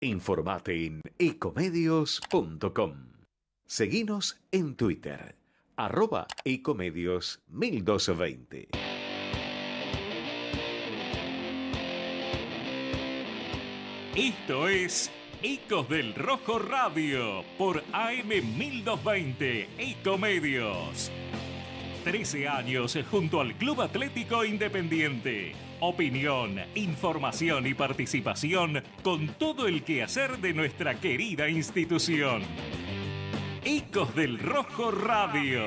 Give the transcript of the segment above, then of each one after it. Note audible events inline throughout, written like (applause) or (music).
Informate en ecomedios.com. Seguinos en Twitter, arroba ecomedios 1220. Esto es Ecos del Rojo Radio por AM 1220 Ecomedios. 13 años junto al Club Atlético Independiente. Opinión, información y participación con todo el quehacer de nuestra querida institución. Ecos del Rojo Radio.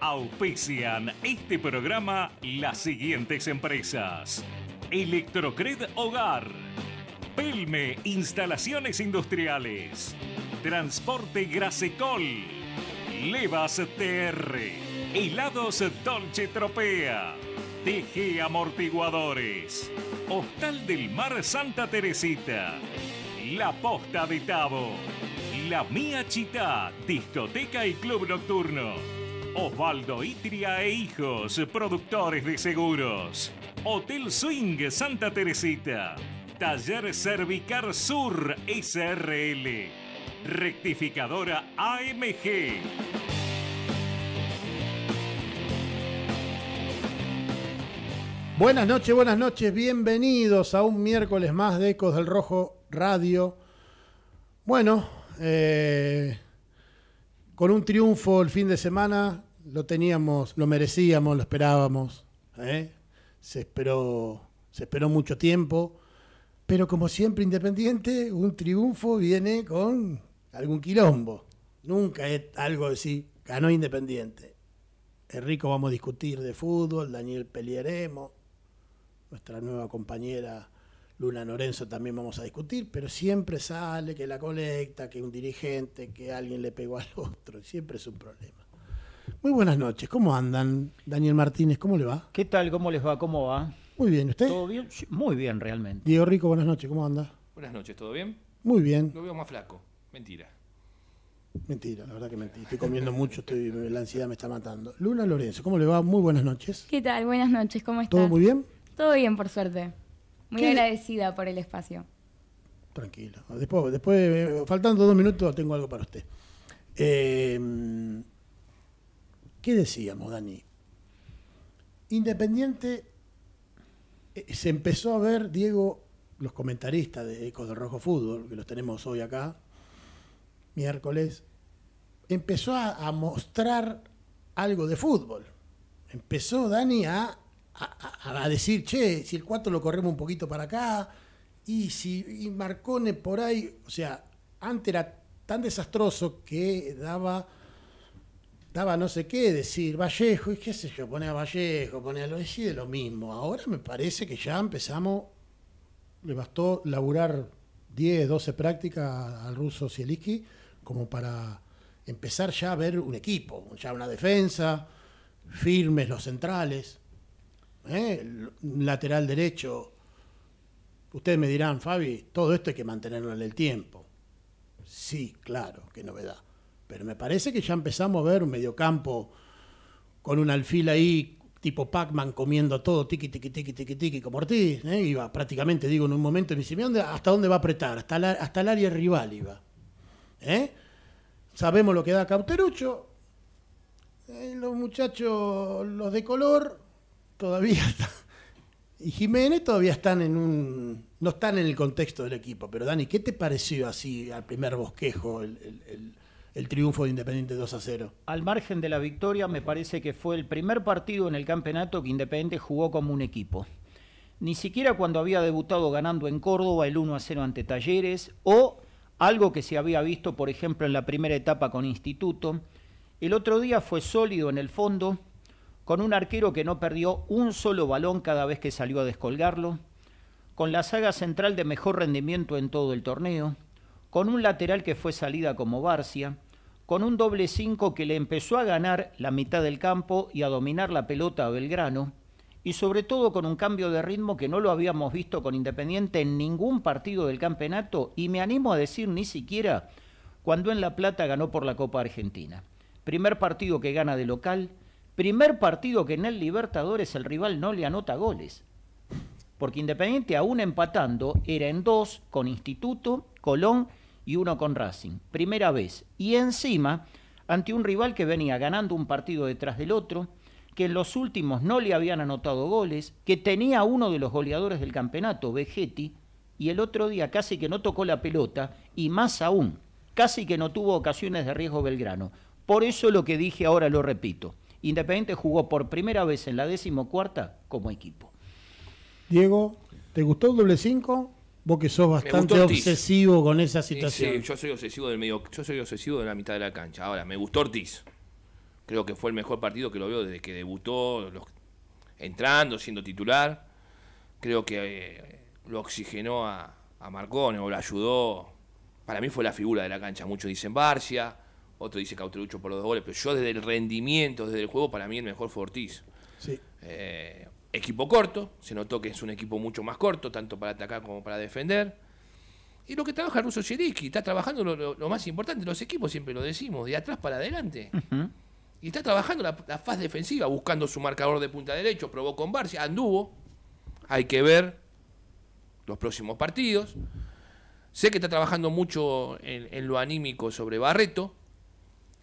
Auspician este programa las siguientes empresas. Electrocred Hogar. Pelme Instalaciones Industriales. Transporte Grasecol. Levas TR. Helados Dolce Tropea. TG Amortiguadores. Hostal del Mar Santa Teresita. La Posta de Tabo. La Mía Chita, discoteca y club nocturno. Osvaldo Itria e Hijos, productores de seguros. Hotel Swing Santa Teresita. Taller Cervicar Sur SRL. Rectificadora AMG. Buenas noches, buenas noches, bienvenidos a un miércoles más de Ecos del Rojo Radio. Bueno, eh, con un triunfo el fin de semana, lo teníamos, lo merecíamos, lo esperábamos. ¿eh? Se, esperó, se esperó mucho tiempo, pero como siempre Independiente, un triunfo viene con algún quilombo. Nunca es algo así, ganó Independiente. Enrico vamos a discutir de fútbol, Daniel pelearemos nuestra nueva compañera Luna Lorenzo también vamos a discutir, pero siempre sale que la colecta, que un dirigente, que alguien le pegó al otro, siempre es un problema. Muy buenas noches, ¿cómo andan? Daniel Martínez, ¿cómo le va? ¿Qué tal? ¿Cómo les va? ¿Cómo va? Muy bien, ¿usted? ¿Todo bien? Sí, Muy bien, realmente. Diego Rico, buenas noches, ¿cómo anda? Buenas noches, ¿todo bien? Muy bien. Lo veo más flaco. Mentira. Mentira, la verdad que mentira. Estoy comiendo mucho, estoy, la ansiedad me está matando. Luna Lorenzo, ¿cómo le va? Muy buenas noches. ¿Qué tal? Buenas noches, ¿cómo estás? ¿Todo muy bien? Todo bien, por suerte. Muy ¿Qué? agradecida por el espacio. Tranquilo. Después, después, eh, faltando dos minutos, tengo algo para usted. Eh, ¿Qué decíamos, Dani? Independiente, eh, se empezó a ver, Diego, los comentaristas de Ecos del Rojo Fútbol, que los tenemos hoy acá, miércoles, empezó a, a mostrar algo de fútbol. Empezó Dani a, a- decir, che, si el 4 lo corremos un poquito para acá, y si y Marcone por ahí, o sea, antes era tan desastroso que daba daba no sé qué, decir Vallejo, y qué sé yo, pone a Vallejo, pone a lo decide lo mismo. Ahora me parece que ya empezamos, le bastó laburar 10, 12 prácticas al ruso Zielinski como para empezar ya a ver un equipo, ya una defensa, firmes los centrales, ¿eh? Lateral derecho. Ustedes me dirán, Fabi, todo esto hay que mantenerlo en el tiempo. Sí, claro, qué novedad. Pero me parece que ya empezamos a ver un mediocampo con un alfil ahí, tipo Pac-Man, comiendo todo, tiqui, tiqui, tiqui, tiqui, tiqui, como Ortiz. ¿eh? Iba prácticamente, digo, en un momento, me dice, "Mira, ¿dónde- ¿hasta dónde va a apretar? Hasta, la- hasta el área rival iba. ¿Eh? Sabemos lo que da Cauterucho. Eh, los muchachos, los de color, todavía están. Y Jiménez todavía están en un. No están en el contexto del equipo. Pero Dani, ¿qué te pareció así al primer bosquejo el- el triunfo de Independiente 2 a 0? Al margen de la victoria, me parece que fue el primer partido en el campeonato que Independiente jugó como un equipo. Ni siquiera cuando había debutado ganando en Córdoba el 1 a 0 ante Talleres, o algo que se había visto, por ejemplo, en la primera etapa con Instituto. El otro día fue sólido en el fondo, con un arquero que no perdió un solo balón cada vez que salió a descolgarlo, con la saga central de mejor rendimiento en todo el torneo, con un lateral que fue salida como Barcia, con un doble 5 que le empezó a ganar la mitad del campo y a dominar la pelota a Belgrano, y sobre todo con un cambio de ritmo que no lo habíamos visto con Independiente en ningún partido del campeonato, y me animo a decir ni siquiera cuando en La Plata ganó por la Copa Argentina. Primer partido que gana de local, primer partido que en el Libertadores el rival no le anota goles porque Independiente aún empatando era en dos con Instituto Colón y uno con Racing. Primera vez. Y encima, ante un rival que venía ganando un partido detrás del otro, que en los últimos no le habían anotado goles, que tenía uno de los goleadores del campeonato, Vegetti, y el otro día casi que no tocó la pelota, y más aún, casi que no tuvo ocasiones de riesgo Belgrano. Por eso lo que dije ahora lo repito. Independiente jugó por primera vez en la decimocuarta como equipo. Diego, ¿te gustó el doble 5? Vos que sos bastante gustó Ortiz. obsesivo con esa Sí, situación. sí, yo soy obsesivo del medio, yo soy obsesivo de la mitad de la cancha. Ahora, me gustó Ortiz. Creo que fue el mejor partido que lo veo desde que debutó, los- entrando, siendo titular. Creo que eh, lo oxigenó a, a Marcone o lo ayudó. Para mí fue la figura de la cancha. Muchos dicen Barcia, otros dicen Cauterucho por los dos goles, pero yo desde el rendimiento, desde el juego, para mí el mejor fue Ortiz. Sí. Eh, equipo corto, se notó que es un equipo mucho más corto, tanto para atacar como para defender. Y lo que trabaja Russo Zielinski, está trabajando lo, lo- lo más importante, los equipos siempre lo decimos, de atrás para adelante. Y está trabajando la, la faz defensiva, buscando su marcador de punta derecho, probó con Barcia, anduvo. Hay que ver los próximos partidos. Sé que está trabajando mucho en, en lo anímico sobre Barreto.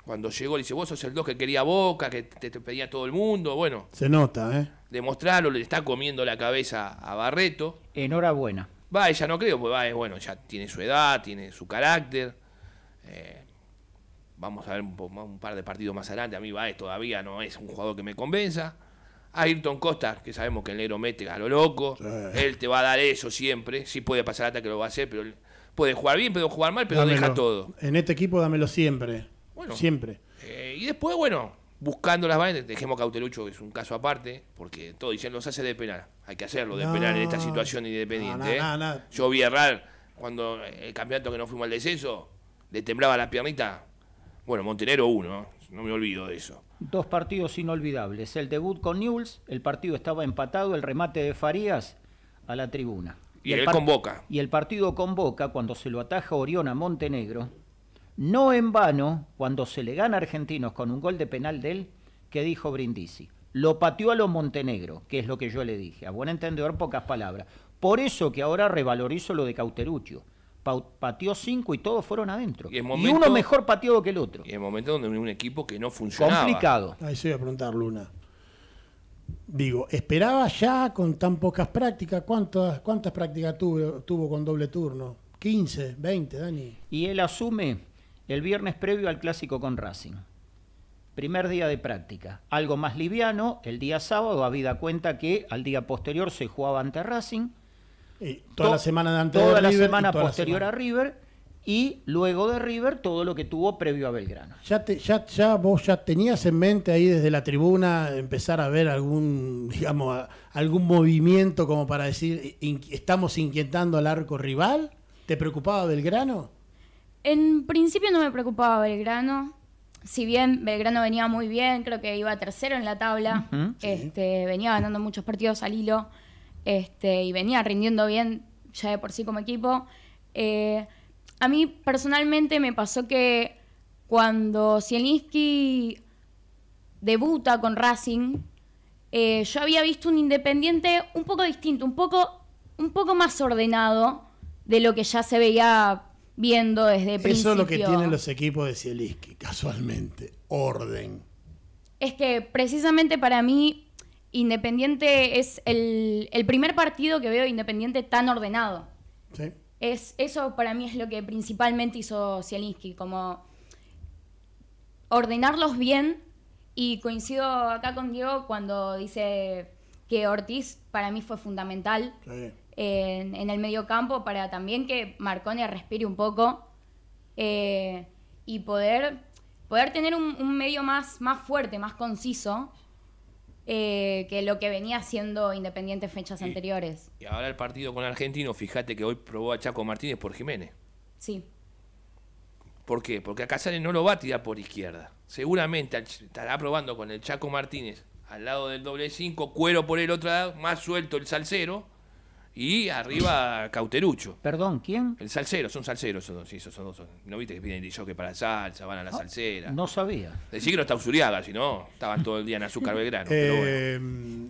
Cuando llegó le dice, vos sos el dos que quería Boca, que te, te pedía todo el mundo. Bueno, Se nota, ¿eh? demostrarlo, le está comiendo la cabeza a Barreto. Enhorabuena. Va, ya no creo, pues va, es bueno, ya tiene su edad, tiene su carácter. Eh, vamos a ver un, par de partidos más adelante. A mí Baez todavía no es un jugador que me convenza. A Ayrton Costa, que sabemos que el negro mete a lo loco. Sí. Él te va a dar eso siempre. Sí puede pasar hasta que lo va a hacer, pero él puede jugar bien, puede jugar mal, pero Dámelo. deja todo. En este equipo dámelo siempre. Bueno. Siempre. Eh, y después, bueno, buscando las vainas, dejemos Cautelucho, que es un caso aparte, porque todos dicen, los hace de penal. Hay que hacerlo de No. penal en esta situación independiente. No, no, ¿eh? no, no. Yo vi errar cuando eh, el campeonato que no fuimos al descenso, le temblaba la piernita. Bueno, Montenegro uno, no me olvido de eso. Dos partidos inolvidables. El debut con Newell's, el partido estaba empatado, el remate de Farías a la tribuna. Y el él par- con Boca. Y el partido con Boca, cuando se lo ataja Orión a Montenegro, no en vano, cuando se le gana a Argentinos con un gol de penal de él, que dijo Brindisi. Lo pateó a los Montenegro, que es lo que yo le dije. A buen entendedor, pocas palabras. Por eso que ahora revalorizo lo de Cauteruccio. Pateó cinco y todos fueron adentro. Y uno mejor pateado que el otro. Y en el momento donde un equipo que no funcionaba. Complicado. Ahí se iba a preguntar, Luna. Digo, ¿esperaba ya con tan pocas prácticas? ¿Cuántas, cuántas prácticas tuvo, tuvo con doble turno? ¿15, 20, Dani? Y él asume el viernes previo al clásico con Racing. Primer día de práctica. Algo más liviano, el día sábado, habida cuenta que al día posterior se jugaba ante Racing. Y toda To- la semana de antes Toda de la River y semana toda la posterior semana. a River. Y luego de River, todo lo que tuvo previo a Belgrano. ¿Ya, te- ya, ya vos ya tenías en mente ahí desde la tribuna empezar a ver algún, digamos, algún movimiento como para decir, in- estamos inquietando al arco rival? ¿Te preocupaba Belgrano? En principio no me preocupaba Belgrano. Si bien Belgrano venía muy bien, creo que iba tercero en la tabla. Este, venía ganando muchos partidos al hilo. Este, y venía rindiendo bien ya de por sí como equipo. Eh, a mí personalmente me pasó que cuando Zielinski debuta con Racing, eh, yo había visto un Independiente un poco distinto, un poco, un poco más ordenado de lo que ya se veía viendo desde principio. Eso es lo que tienen los equipos de Zielinski, casualmente. Orden. Es que precisamente para mí Independiente es el, el primer partido que veo de Independiente tan ordenado. ¿sí? Es, eso para mí es lo que principalmente hizo Zielinski, como ordenarlos bien y coincido acá con Diego cuando dice que Ortiz para mí fue fundamental Sí. En, en el medio campo para también que Marcone respire un poco eh, y poder, poder tener un, un medio más, más fuerte, más conciso eh, que lo que venía haciendo Independiente en fechas Y- anteriores. Y ahora el partido con Argentino, fíjate que hoy probó a Chaco Martínez por Jiménez. Sí. ¿Por qué? Porque a Casares no lo va a tirar por izquierda. Seguramente estará probando con el Chaco Martínez al lado del doble 5, cuero por el otro lado, más suelto el salsero y arriba Cauterucho. Perdón, ¿quién? El salsero, son salseros esos dos, sí, esos son dos. son- ¿No viste que piden que para la salsa, van a la salsera? No sabía. Decí que no está Usuriaga, si no, estaban todo el día en azúcar Belgrano. pero bueno. Eh,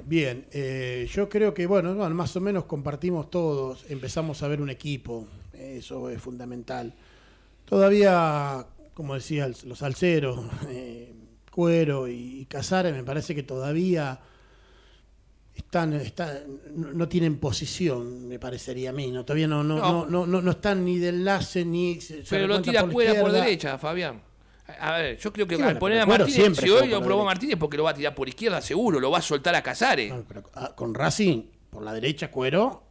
Bien, eh, yo creo que, bueno, bueno, más o menos compartimos todos, empezamos a ver un equipo. Eso es fundamental. Todavía, como decía, los alceros, eh, Cuero y Casares, me parece que todavía están, están no, tienen posición, me parecería a mí. No, todavía no, no, No. no, no, no están ni de enlace ni. se- Pero lo tira fuera por izquierda. derecha, Fabián. A ver, yo creo que Sí, al bueno, poner a Martínez, siempre si hoy lo por probó. Martínez porque lo va a tirar por izquierda seguro, lo va a soltar a Casares. Pero, ah, con Racing, por la derecha, Cuero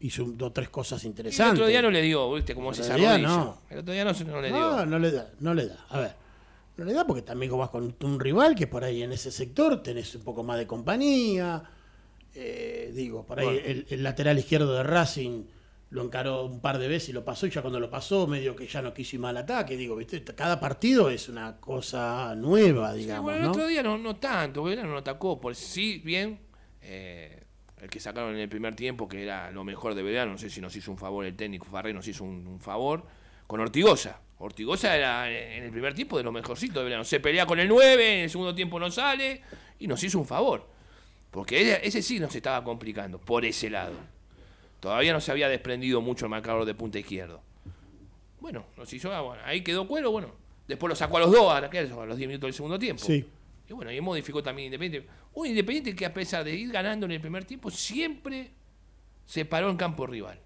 hizo dos tres cosas Y el interesantes. otro día no le dio, ¿viste? Como El se otro día arrodilla. no. El otro día no, no le dio. No, no le da, no le da. A ver, no le da porque también vas con un rival que por ahí en ese sector tenés un poco más de compañía. Eh, digo, por ahí Bueno. el, el lateral izquierdo de Racing lo encaró un par de veces y lo pasó, y ya cuando lo pasó, medio que ya no quiso ir mal ataque. Digo, ¿viste? Cada partido es una cosa nueva, Sí, digamos, bueno, el ¿no? otro día no, no tanto, Belgrano no atacó, por sí, bien. eh, el que sacaron en el primer tiempo, que era lo mejor de Belgrano, no sé si nos hizo un favor el técnico Farré, nos hizo un, un favor, con Ortigosa. Ortigosa era en el primer tiempo de lo mejorcito de Belgrano. Se pelea con el 9, en el segundo tiempo no sale, y nos hizo un favor. Porque ese, sí nos estaba complicando, por ese lado. Todavía no se había desprendido mucho el marcador de punta izquierdo. Bueno, nos hizo, ah, bueno, ahí quedó cuero, bueno. Después lo sacó a los dos, a, la- a los 10 minutos del segundo tiempo. Sí. Y bueno, y modificó también Independiente. Un Independiente que a pesar de ir ganando en el primer tiempo, siempre se paró en campo rival.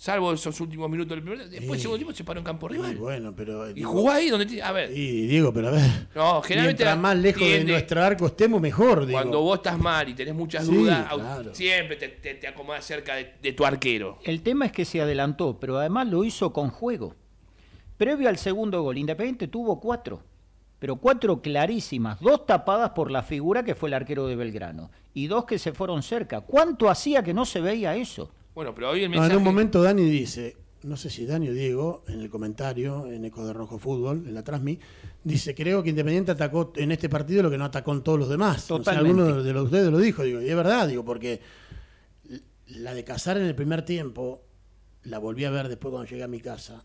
Salvo esos últimos minutos del primer Después Sí. segundo tiempo se paró en campo Y rival. bueno, pero. Y digo, jugó ahí donde... ti- A ver, Y Diego, pero a ver. no, generalmente... Mientras más lejos de nuestro arco estemos, mejor. Digo. Cuando vos estás mal y tenés muchas Sí, dudas, claro. siempre te, te, te acomodas cerca de, de tu arquero. El tema es que se adelantó, pero además lo hizo con juego. Previo al segundo gol, Independiente tuvo cuatro, pero cuatro clarísimas, dos tapadas por la figura que fue el arquero de Belgrano y dos que se fueron cerca. ¿Cuánto hacía que no se veía eso? Bueno, pero hoy el No, mensaje... en un momento Dani dice, no sé si Dani o Diego, en el comentario, en Eco de Rojo Fútbol, en la Transmi, dice, creo que Independiente atacó en este partido lo que no atacó en todos los demás. O sea, Totalmente. alguno de los ustedes lo dijo, digo, y es verdad, digo, porque la de Casar en el primer tiempo, la volví a ver después cuando llegué a mi casa,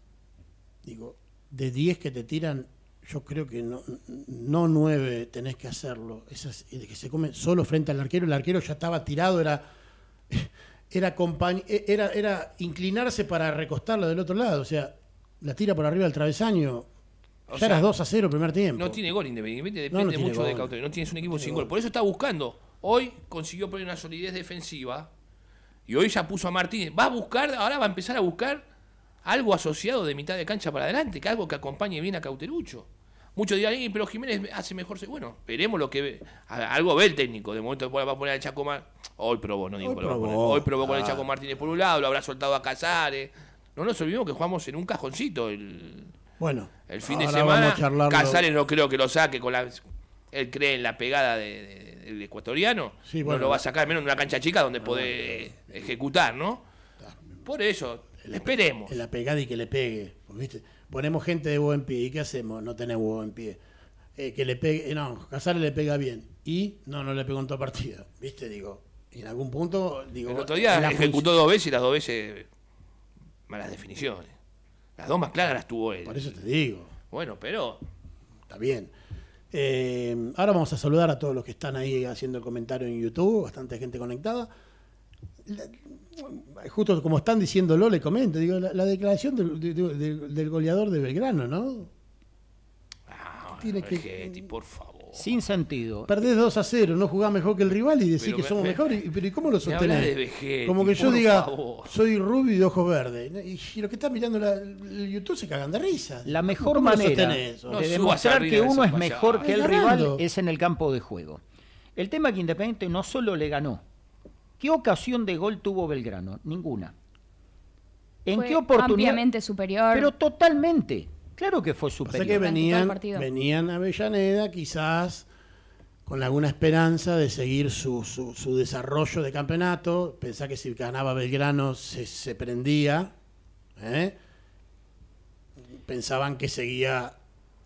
digo, de 10 que te tiran, yo creo que no, no 9 tenés que hacerlo. Esas, y de que se come solo frente al arquero, el arquero ya estaba tirado, era era, e- era, era inclinarse para recostarlo del otro lado. O sea, la tira por arriba del travesaño. O ya sea, eras 2 a 0 el primer tiempo. No tiene gol Independiente, depende no mucho de gol. Cauterucho. No tienes un equipo sin gol. gol. Por eso está buscando. Hoy consiguió poner una solidez defensiva y hoy ya puso a Martínez. Va a buscar, ahora va a empezar a buscar algo asociado de mitad de cancha para adelante, que algo que acompañe bien a Cauterucho. Muchos dirán, "Eh, pero Jiménez hace mejor. se-". Bueno, veremos lo que ve. Algo ve el técnico. De momento va a poner al Chaco Mar- Hoy probó, no digo Hoy que probó, Hoy probó con el claro. Chaco Martínez por un lado, lo habrá soltado a Casares. No nos olvidemos que jugamos en un cajoncito el, Bueno, el fin de semana. Casares no creo que lo saque con la. Él cree en la pegada de- de- del ecuatoriano. Sí, no lo va a sacar menos en una cancha chica donde puede ejecutar, ¿no? Por eso, esperemos. En la pegada y que le pegue. ¿viste? Ponemos gente de buen pie. ¿Y qué hacemos? No tenés buen pie. Eh, que le pegue. no, Casares le pega bien. Y no, no le pegó en toda partida. ¿Viste? Digo. Y en algún punto. Digo, El otro día la ejecutó función- dos veces y las dos veces malas definiciones. Las dos más claras las tuvo él. Por eso te digo. Bueno, pero Está bien. Eh, ahora vamos a saludar a todos los que están ahí haciendo el comentario en YouTube, bastante gente conectada. La- justo como están diciéndolo, le comento, digo, la, la declaración del, de- de- del- del goleador de Belgrano, ¿no? ah, Tiene que- Vegetti, por favor. Sin sentido. Perdés 2 a 0, no jugás mejor que el rival y decís Pero que me- somos me- mejores. Y- Pero ¿y cómo lo me habla de sostenés? Vegetti, Como que yo diga, favor. soy rubio y de ojos verdes. Y, y los que están mirando la- el YouTube se cagan de risa. La mejor ¿Cómo lo manera? No de demostrar que uno es mejor que el rival es en el campo de juego. El tema es que Independiente no solo le ganó. ¿Qué ocasión de gol tuvo Belgrano? Ninguna. ¿En Fue qué oportunidad? ampliamente superior. Pero totalmente. Claro que fue superior. que todo el venían, venían a Avellaneda quizás con alguna esperanza de seguir su, su- su desarrollo de campeonato. Pensá que si ganaba Belgrano se, se prendía. ¿eh? Pensaban que seguía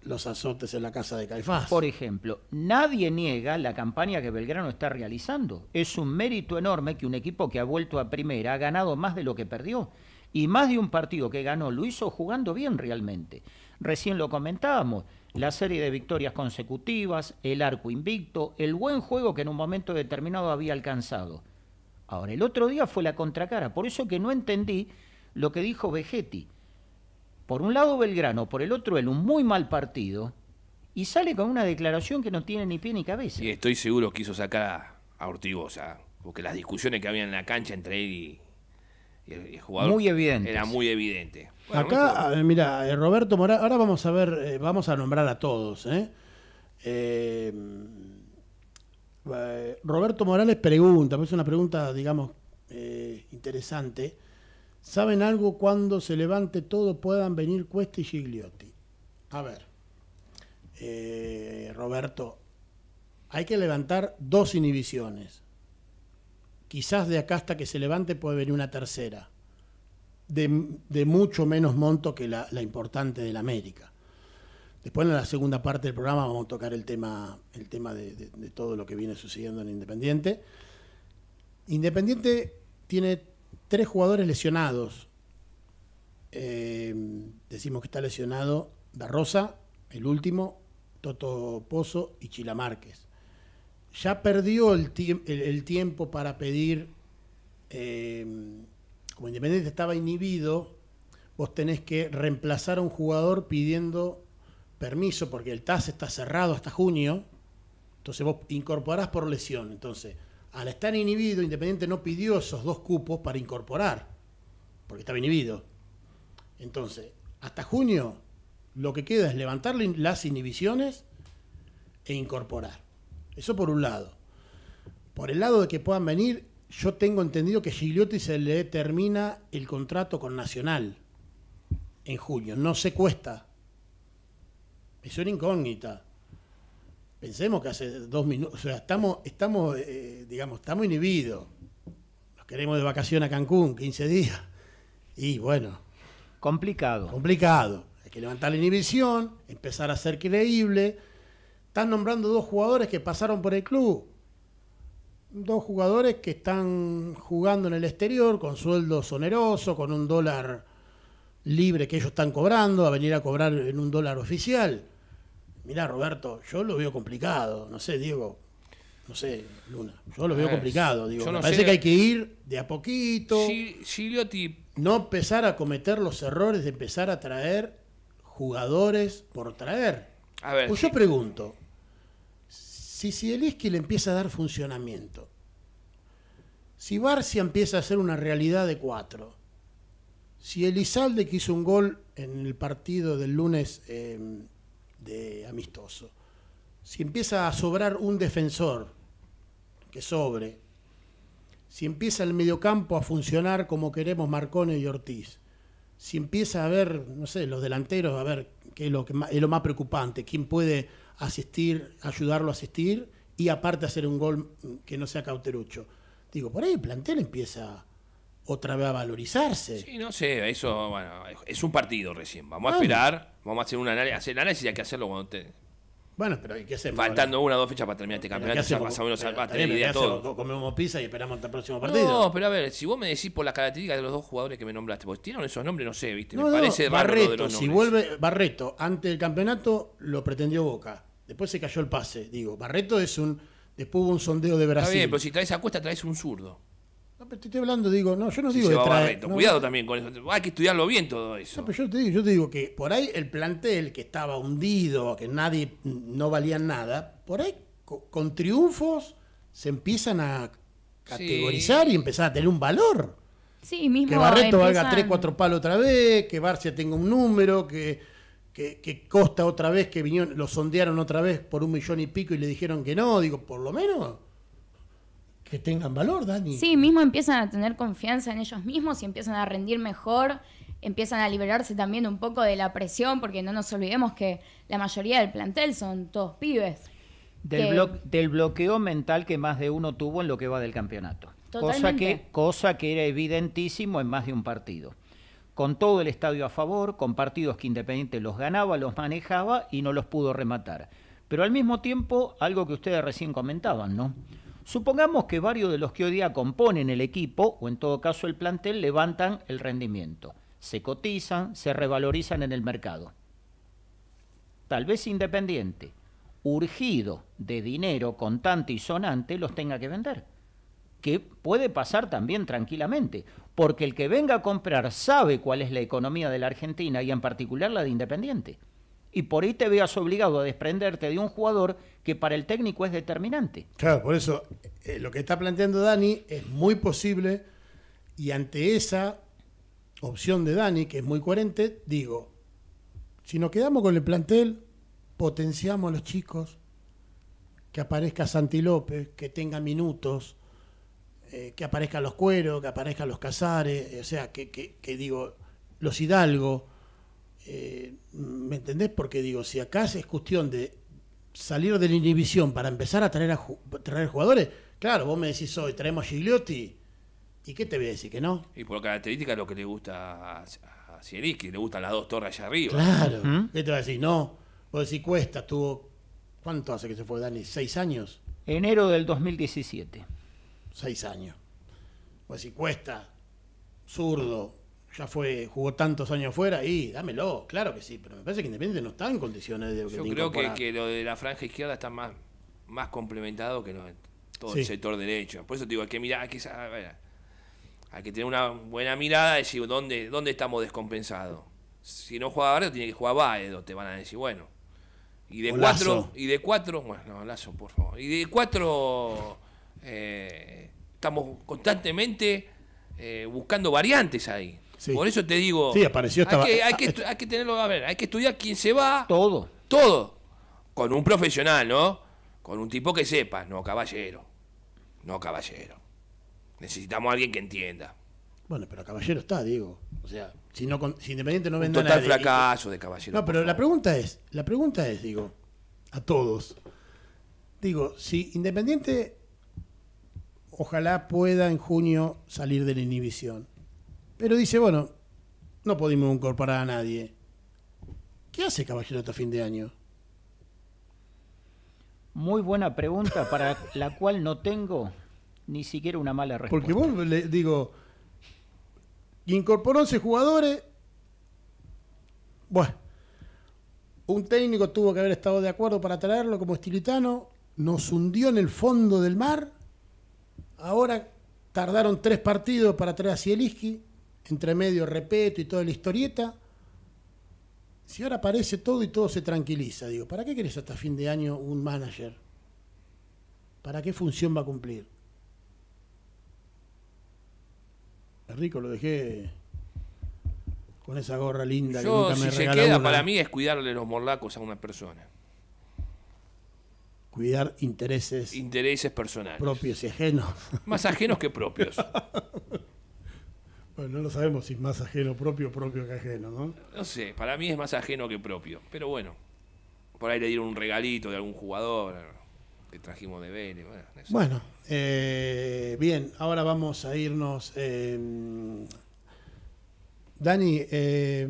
los azotes en la casa de Caifás. Por ejemplo, nadie niega la campaña que Belgrano está realizando. Es un mérito enorme que un equipo que ha vuelto a primera ha ganado más de lo que perdió. Y más de un partido que ganó lo hizo jugando bien realmente. Recién lo comentábamos, la serie de victorias consecutivas, el arco invicto, el buen juego que en un momento determinado había alcanzado. Ahora, el otro día fue la contracara, por eso que no entendí lo que dijo Vegetti. Por un lado Belgrano, por el otro él, un muy mal partido, y sale con una declaración que no tiene ni pie ni cabeza. Y estoy seguro que quiso sacar a, a Ortigosa, porque las discusiones que había en la cancha entre él y, y el, y el jugador Muy evidentes. era muy evidente. Bueno, Acá, eh, mira, eh, Roberto Morales, ahora vamos a ver, eh, vamos a nombrar a todos. ¿eh? Eh, eh, Roberto Morales pregunta, pues es una pregunta, digamos, eh, interesante. ¿Saben algo cuando se levante todo puedan venir Cuesta y Gigliotti? A ver, eh, Roberto, hay que levantar dos inhibiciones. Quizás de acá hasta que se levante puede venir una tercera de, de mucho menos monto que la, la importante del América. Después en la segunda parte del programa vamos a tocar el tema, el tema de, de- de todo lo que viene sucediendo en Independiente. Independiente tiene tres jugadores lesionados. Eh, decimos que está lesionado Da Rosa, el último, Toto Pozo y Chila Márquez. Ya perdió el, tie- el- el tiempo para pedir eh, como Independiente estaba inhibido, vos tenés que reemplazar a un jugador pidiendo permiso porque el TAS está cerrado hasta junio. Entonces vos incorporás por lesión. Entonces, al estar inhibido, Independiente no pidió esos dos cupos para incorporar, porque estaba inhibido. Entonces, hasta junio, lo que queda es levantar las inhibiciones e incorporar. Eso por un lado. Por el lado de que puedan venir, yo tengo entendido que Gigliotti se le termina el contrato con Nacional en junio. No se cuesta. Es una incógnita. Pensemos que hace dos minutos, o sea, estamos, estamos eh, digamos, estamos inhibidos. Nos queremos de vacaciones a Cancún, 15 días. Y bueno, Complicado. complicado. Hay que levantar la inhibición, empezar a ser creíble. Están nombrando dos jugadores que pasaron por el club. Dos jugadores que están jugando en el exterior con sueldos onerosos, con un dólar libre que ellos están cobrando, a venir a cobrar en un dólar oficial. Mirá, Roberto, yo lo veo complicado. No sé, Diego. No sé, Luna. Yo lo veo complicado. Digo, yo me no parece sé. que hay que ir de a poquito no empezar a cometer los errores de empezar a traer jugadores por traer. a ver, Pues yo pregunto, si Zielinski le empieza a dar funcionamiento, si Barcia empieza a hacer una realidad de cuatro, si Elizalde que hizo un gol en el partido del lunes eh, amistoso, si empieza a sobrar un defensor que sobre, si empieza el mediocampo a funcionar como queremos Marcone y Ortiz, si empieza a ver, no sé, los delanteros, a ver qué es lo, que más, es lo más preocupante, quién puede asistir, ayudarlo a asistir y aparte hacer un gol que no sea cauterucho. Digo, por ahí el plantel empieza otra vez a valorizarse. Sí, no sé, eso, bueno, es un partido recién. Vamos a Vamos. esperar, vamos a hacer un análisis. Hacer análisis hay que hacerlo cuando te. Bueno, pero ¿y qué hacemos? Faltando una o dos fechas para terminar este Pero ¿qué campeonato, ya más o menos Pero va a también, tener idea todo. Comemos pizza y esperamos hasta el próximo partido. No, pero a ver, si vos me decís por las características de los dos jugadores que me nombraste, porque tiraron esos nombres, no sé, viste, me No, parece Barreto, de los si vuelve Barreto ante el campeonato lo pretendió Boca. Después se cayó el pase. Digo, Barreto es un después hubo un sondeo de Está Brasil. bien, pero si traes a Cuesta, traes un zurdo. Pero te estoy hablando, digo, no, yo no digo de traer- no, Cuidado también con eso. Hay que estudiarlo bien todo eso. No, pero yo te digo, yo te digo que por ahí el plantel que estaba hundido, que nadie no valía nada, por ahí co- con triunfos se empiezan a categorizar y empezar a tener un valor. Sí, mismo Que Barreto valga empiezan- 3, 4 palos otra vez, que Barcia tenga un número, que, que, que Costa otra vez, que vinieron, lo sondearon otra vez por un millón y pico y le dijeron que no. Digo, por lo menos que tengan valor, Dani. Sí, mismo empiezan a tener confianza en ellos mismos y empiezan a rendir mejor, empiezan a liberarse también un poco de la presión, porque no nos olvidemos que la mayoría del plantel son todos pibes. Del, que- blo- del bloqueo mental que más de uno tuvo en lo que va del campeonato. Cosa que, cosa que era evidentísimo en más de un partido. Con todo el estadio a favor, con partidos que Independiente los ganaba, los manejaba y no los pudo rematar. Pero al mismo tiempo, algo que ustedes recién comentaban, ¿no? Supongamos que varios de los que hoy día componen el equipo, o en todo caso el plantel, levantan el rendimiento. Se cotizan, se revalorizan en el mercado. Tal vez Independiente, urgido de dinero contante y sonante, los tenga que vender. que puede pasar también tranquilamente, porque el que venga a comprar sabe cuál es la economía de la Argentina y en particular la de Independiente. Y por ahí te veas obligado a desprenderte de un jugador que para el técnico es determinante. Claro, por eso eh, lo que está planteando Dani es muy posible y ante esa opción de Dani, que es muy coherente, digo, si nos quedamos con el plantel, potenciamos a los chicos, que aparezca Santi López, que tenga minutos, eh, que aparezcan los Cueros, que aparezcan los Casares, o sea, que, que digo, los Hidalgo. Eh, ¿Me entendés? Porque digo, si acá es cuestión de salir de la inhibición para empezar a traer, a ju- traer jugadores, claro, vos me decís hoy, traemos a Gigliotti, ¿y qué te voy a decir que no? Y por características lo que le gusta a, a le gustan las dos torres allá arriba. Claro. ¿qué te va a decir? No, vos decís Cuesta, tuvo, ¿cuánto hace que se fue Dani? ¿Seis años? Enero del 2017. Seis años. Vos decís Cuesta, zurdo, ya fue, jugó tantos años fuera y dámelo, claro que sí, pero me parece que Independiente no está en condiciones de, Yo de creo que, que lo de la franja izquierda está más, más complementado que lo de todo el sector derecho. Por eso te digo, hay que mirar, hay que, hay tener una buena mirada y decir dónde, dónde estamos descompensados. Si no juega Barrio, tiene que jugar Baedo, te van a decir, bueno. Y de O cuatro, Lazo. y de cuatro, bueno, no, Lazo, por favor. Y de cuatro, eh, estamos constantemente eh, buscando variantes ahí. Sí. Por eso te digo, Sí, apareció esta- hay, que, hay, que, estu- hay que tenerlo, a ver, hay que estudiar quién se va, Todo. todo. Con un profesional, ¿no? Con un tipo que sepa, no caballero. No caballero. Necesitamos a alguien que entienda. Bueno, pero Caballero está, digo. O sea, si, no, si Independiente no vende total nadie fracaso de caballero. No, pero la pregunta es, la pregunta es, digo, a todos. Digo, si Independiente ojalá pueda en junio salir de la inhibición. Pero dice, bueno, no pudimos incorporar a nadie. ¿Qué hace Caballero hasta fin de año? Muy buena pregunta para la cual no tengo ni siquiera una mala respuesta. Porque vos le digo, incorporó 11 jugadores. Bueno, un técnico tuvo que haber estado de acuerdo para traerlo como estilitano. Nos hundió en el fondo del mar. Ahora tardaron tres partidos para traer a Zielinski. Entre medio repeto y toda la historieta. Si ahora aparece todo y todo se tranquiliza, digo, ¿para qué querés hasta fin de año un manager? ¿Para qué función va a cumplir? Rico lo dejé con esa gorra linda que nunca si me se regaló queda, una. para mí es cuidarle los morlacos a una persona. Cuidar intereses Intereses personales. propios y ajenos. Más ajenos que propios. (laughs) Bueno, no lo sabemos si es más ajeno propio propio que ajeno, ¿no? No sé, para mí es más ajeno que propio. Pero bueno, por ahí le dieron un regalito de algún jugador que trajimos de Vélez. Bueno, eso. Bueno, eh, bien, ahora vamos a irnos. eh, Dani, eh,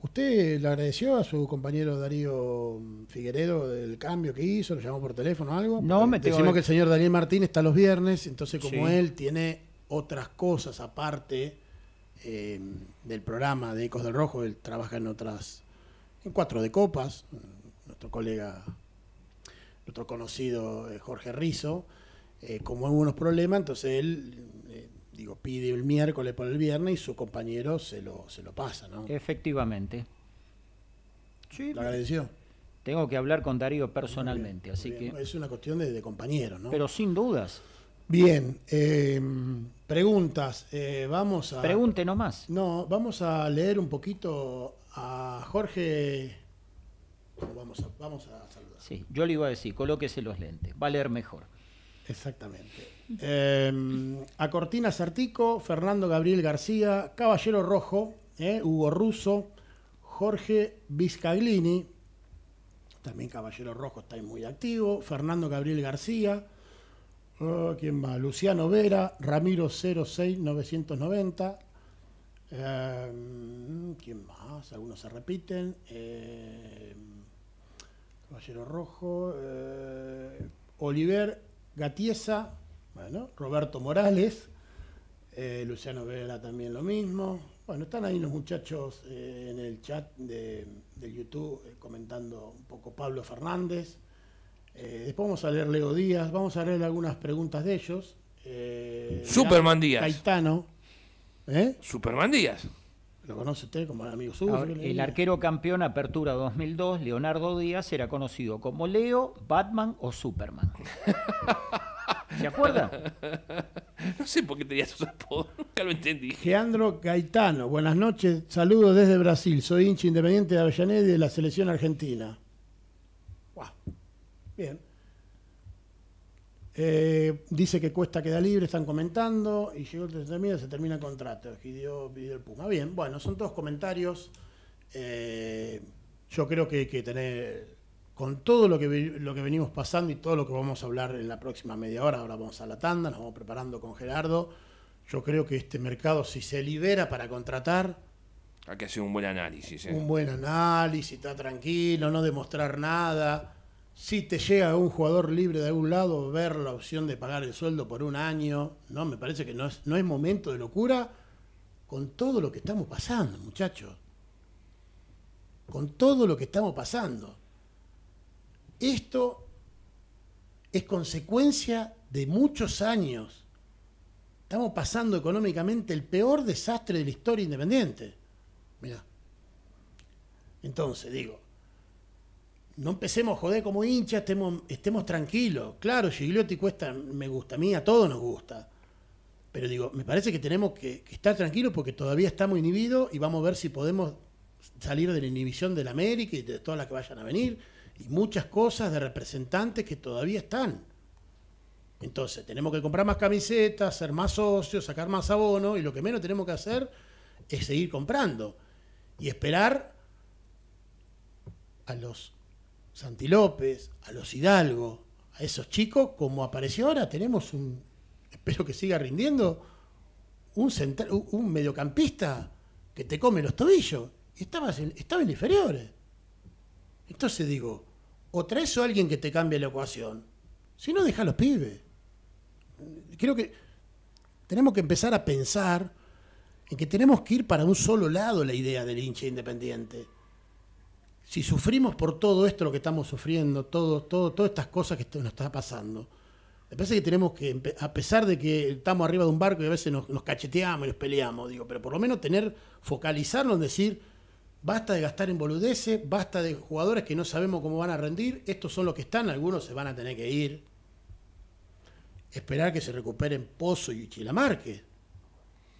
¿usted le agradeció a su compañero Darío Figueredo del cambio que hizo? ¿Lo llamó por teléfono o algo? No, Porque me tengo Decimos que- que el señor Daniel Martín está los viernes, entonces como Sí. él tiene otras cosas aparte eh, del programa de Ecos del Rojo, él trabaja en otras, en cuatro de copas, nuestro colega nuestro conocido eh, Jorge Rizo, eh, como hay unos problemas, entonces él eh, digo, pide el miércoles por el viernes y su compañero se lo, se lo pasa, ¿no? Efectivamente. Sí, ¿Lo agradeció? tengo que hablar con Darío personalmente, así que... Es una cuestión de, de compañero, ¿no? Pero sin dudas. Bien, eh, preguntas. eh, vamos a... Pregunte nomás. No, vamos a leer un poquito a Jorge. Vamos a, vamos a saludar. Sí, yo le iba a decir, colóquese los lentes, va a leer mejor. Exactamente. Eh, a Cortina Sartico, Fernando Gabriel García, Caballero Rojo, eh, Hugo Russo, Jorge Vizcaglini, también Caballero Rojo está ahí muy activo, Fernando Gabriel García, oh, ¿quién más? Luciano Vera, Ramiro 06990, eh, ¿quién más? Algunos se repiten. eh, Caballero Rojo, eh, Oliver Gatiesa, bueno, Roberto Morales, eh, Luciano Vera también lo mismo. Bueno, están ahí los muchachos eh, en el chat de, de YouTube comentando un poco Pablo Fernández. Eh, después vamos a leer Leo Díaz, vamos a leer algunas preguntas de ellos. eh, Superman Díaz. Caetano. ¿Eh? Superman Díaz. ¿Lo conoce usted como amigo suyo? Ahora, ¿Qué le el arquero campeón Apertura 2002, Leonardo Díaz, era conocido como Leo, Batman o Superman. (laughs) ¿Se acuerda? No sé por qué tenía esos apodos, nunca lo entendí. Geandro Gaetano, buenas noches, saludos desde Brasil, soy hincha independiente de Avellaneda y de la selección argentina. Bien. Eh, dice que Cuesta queda libre, están comentando, y llegó el se termina, se termina el contrato, pidió, pidió el Puma. Bien, bueno, son todos comentarios. Eh, yo creo que hay que tener, con todo lo que, lo que venimos pasando y todo lo que vamos a hablar en la próxima media hora, ahora vamos a la tanda, nos vamos preparando con Gerardo. Yo creo que este mercado, si se libera para contratar, Hay que hacer un buen análisis. ¿eh? un buen análisis, está tranquilo, no demostrar nada. Si te llega un jugador libre de algún lado, ver la opción de pagar el sueldo por un año, no, me parece que no es, no es momento de locura con todo lo que estamos pasando, muchachos. Con todo lo que estamos pasando. Esto es consecuencia de muchos años. Estamos pasando económicamente el peor desastre de la historia independiente. Mirá. Entonces, digo, no empecemos a joder como hinchas, estemos, tranquilos. Claro, Gigliotti cuesta, me gusta, a mí a todos nos gusta. Pero digo, me parece que tenemos que, que estar tranquilos porque todavía estamos inhibidos y vamos a ver si podemos salir de la inhibición del América y de todas las que vayan a venir. Y muchas cosas de representantes que todavía están. Entonces, tenemos que comprar más camisetas, ser más socios, sacar más abono y lo que menos tenemos que hacer es seguir comprando y esperar a los Santi López, a los Hidalgo, a esos chicos, como apareció ahora, tenemos un, espero que siga rindiendo, un, central- un- mediocampista que te come los tobillos. Y estaba estaba en inferiores. Entonces digo, o traes a alguien que te cambie la ecuación, si no, deja a los pibes. Creo que tenemos que empezar a pensar en que tenemos que ir para un solo lado la idea del hincha independiente. Si sufrimos por todo esto lo que estamos sufriendo, todo, todo, todas estas cosas que nos está pasando, me parece que tenemos que, a pesar de que estamos arriba de un barco y a veces nos, nos cacheteamos y nos peleamos, digo, pero por lo menos tener, focalizarnos en decir, basta de gastar en boludeces, basta de jugadores que no sabemos cómo van a rendir, estos son los que están, algunos se van a tener que ir. Esperar que se recuperen Pozo y Chilamarque.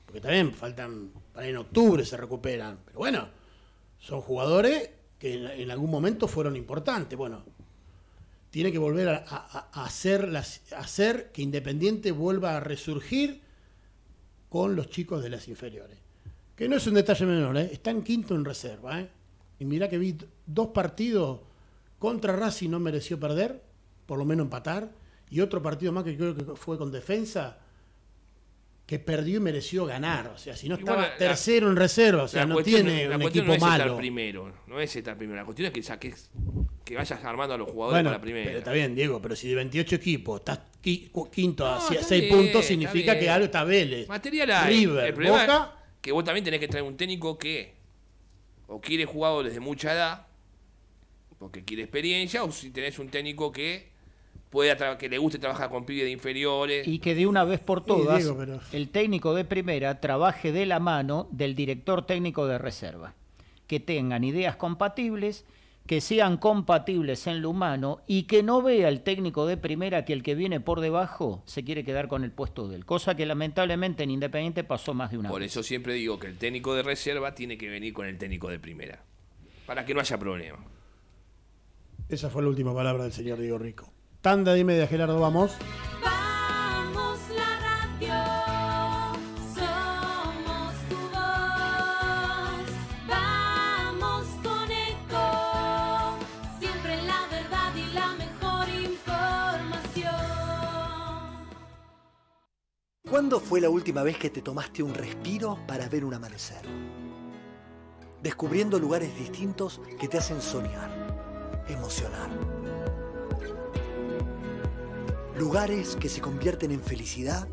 Porque también faltan, para en octubre se recuperan. Pero bueno, son jugadores que en, algún momento fueron importantes. Bueno, tiene que volver a, hacer hacer que Independiente vuelva a resurgir con los chicos de las inferiores. Que no es un detalle menor, ¿eh? está en quinto en reserva. ¿eh? Y mirá que vi dos partidos contra Racing no mereció perder, por lo menos empatar, y otro partido más que creo que fue con defensa, que perdió y mereció ganar. O sea, si no estaba la- tercero en reserva, o sea, no cuestión- tiene la un cuestión equipo no es malo. estar primero, no es estar primero. La cuestión es que saques, que vayas armando a los jugadores Bueno, para la primera. pero está bien, Diego, pero si de 28 equipos estás quinto a No, 6 está bien, puntos, está significa que algo está Vélez. Material hay. River, el problema Boca. es que vos también tenés que traer un técnico que o quiere jugadores de mucha edad, porque quiere experiencia, o si tenés un técnico que pueda que le guste trabajar con pibes de inferiores. Y que de una vez por Sí, todas pero- el técnico de primera trabaje de la mano del director técnico de reserva. Que tengan ideas compatibles, que sean compatibles en lo humano y que no vea el técnico de primera que el que viene por debajo se quiere quedar con el puesto de él. Cosa que lamentablemente en Independiente pasó más de una Por vez. eso siempre digo que el técnico de reserva tiene que venir con el técnico de primera. Para que no haya problema. Esa fue la última palabra del señor Diego Rico. Tanda de media, Gerardo, vamos. Vamos la radio, somos tu voz. Vamos con eco, siempre la verdad y la mejor información. ¿Cuándo fue la última vez que te tomaste un respiro para ver un amanecer? Descubriendo lugares distintos que te hacen soñar, emocionar. Lugares que se convierten en felicidad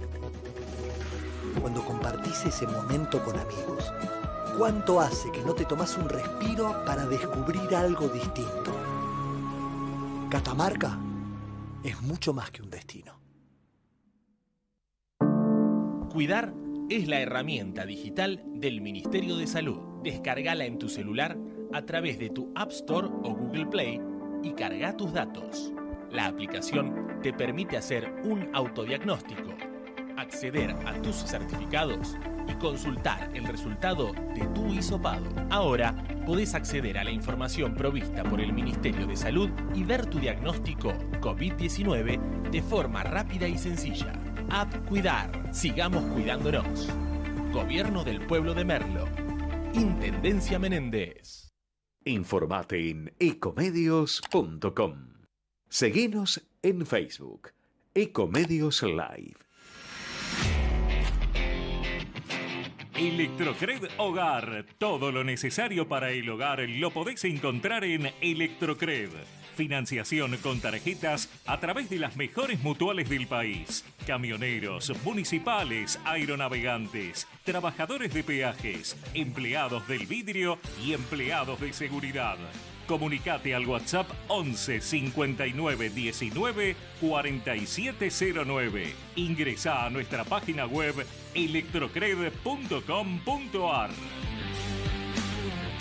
cuando compartís ese momento con amigos. ¿Cuánto hace que no te tomas un respiro para descubrir algo distinto? Catamarca es mucho más que un destino. Cuidar es la herramienta digital del Ministerio de Salud. Descargala en tu celular a través de tu App Store o Google Play y carga tus datos. La aplicación te permite hacer un autodiagnóstico, acceder a tus certificados y consultar el resultado de tu hisopado. Ahora podés acceder a la información provista por el Ministerio de Salud y ver tu diagnóstico COVID-19 de forma rápida y sencilla. App Cuidar. Sigamos cuidándonos. Gobierno del Pueblo de Merlo. Intendencia Menéndez. Informate en ecomedios.com. Seguinos en Facebook, Ecomedios Live. Electrocred Hogar. Todo lo necesario para el hogar lo podés encontrar en Electrocred. Financiación con tarjetas a través de las mejores mutuales del país. Camioneros, municipales, aeronavegantes, trabajadores de peajes, empleados del vidrio y empleados de seguridad. Comunicate al WhatsApp 11 59 19 4709. Ingresa a nuestra página web electrocred.com.ar.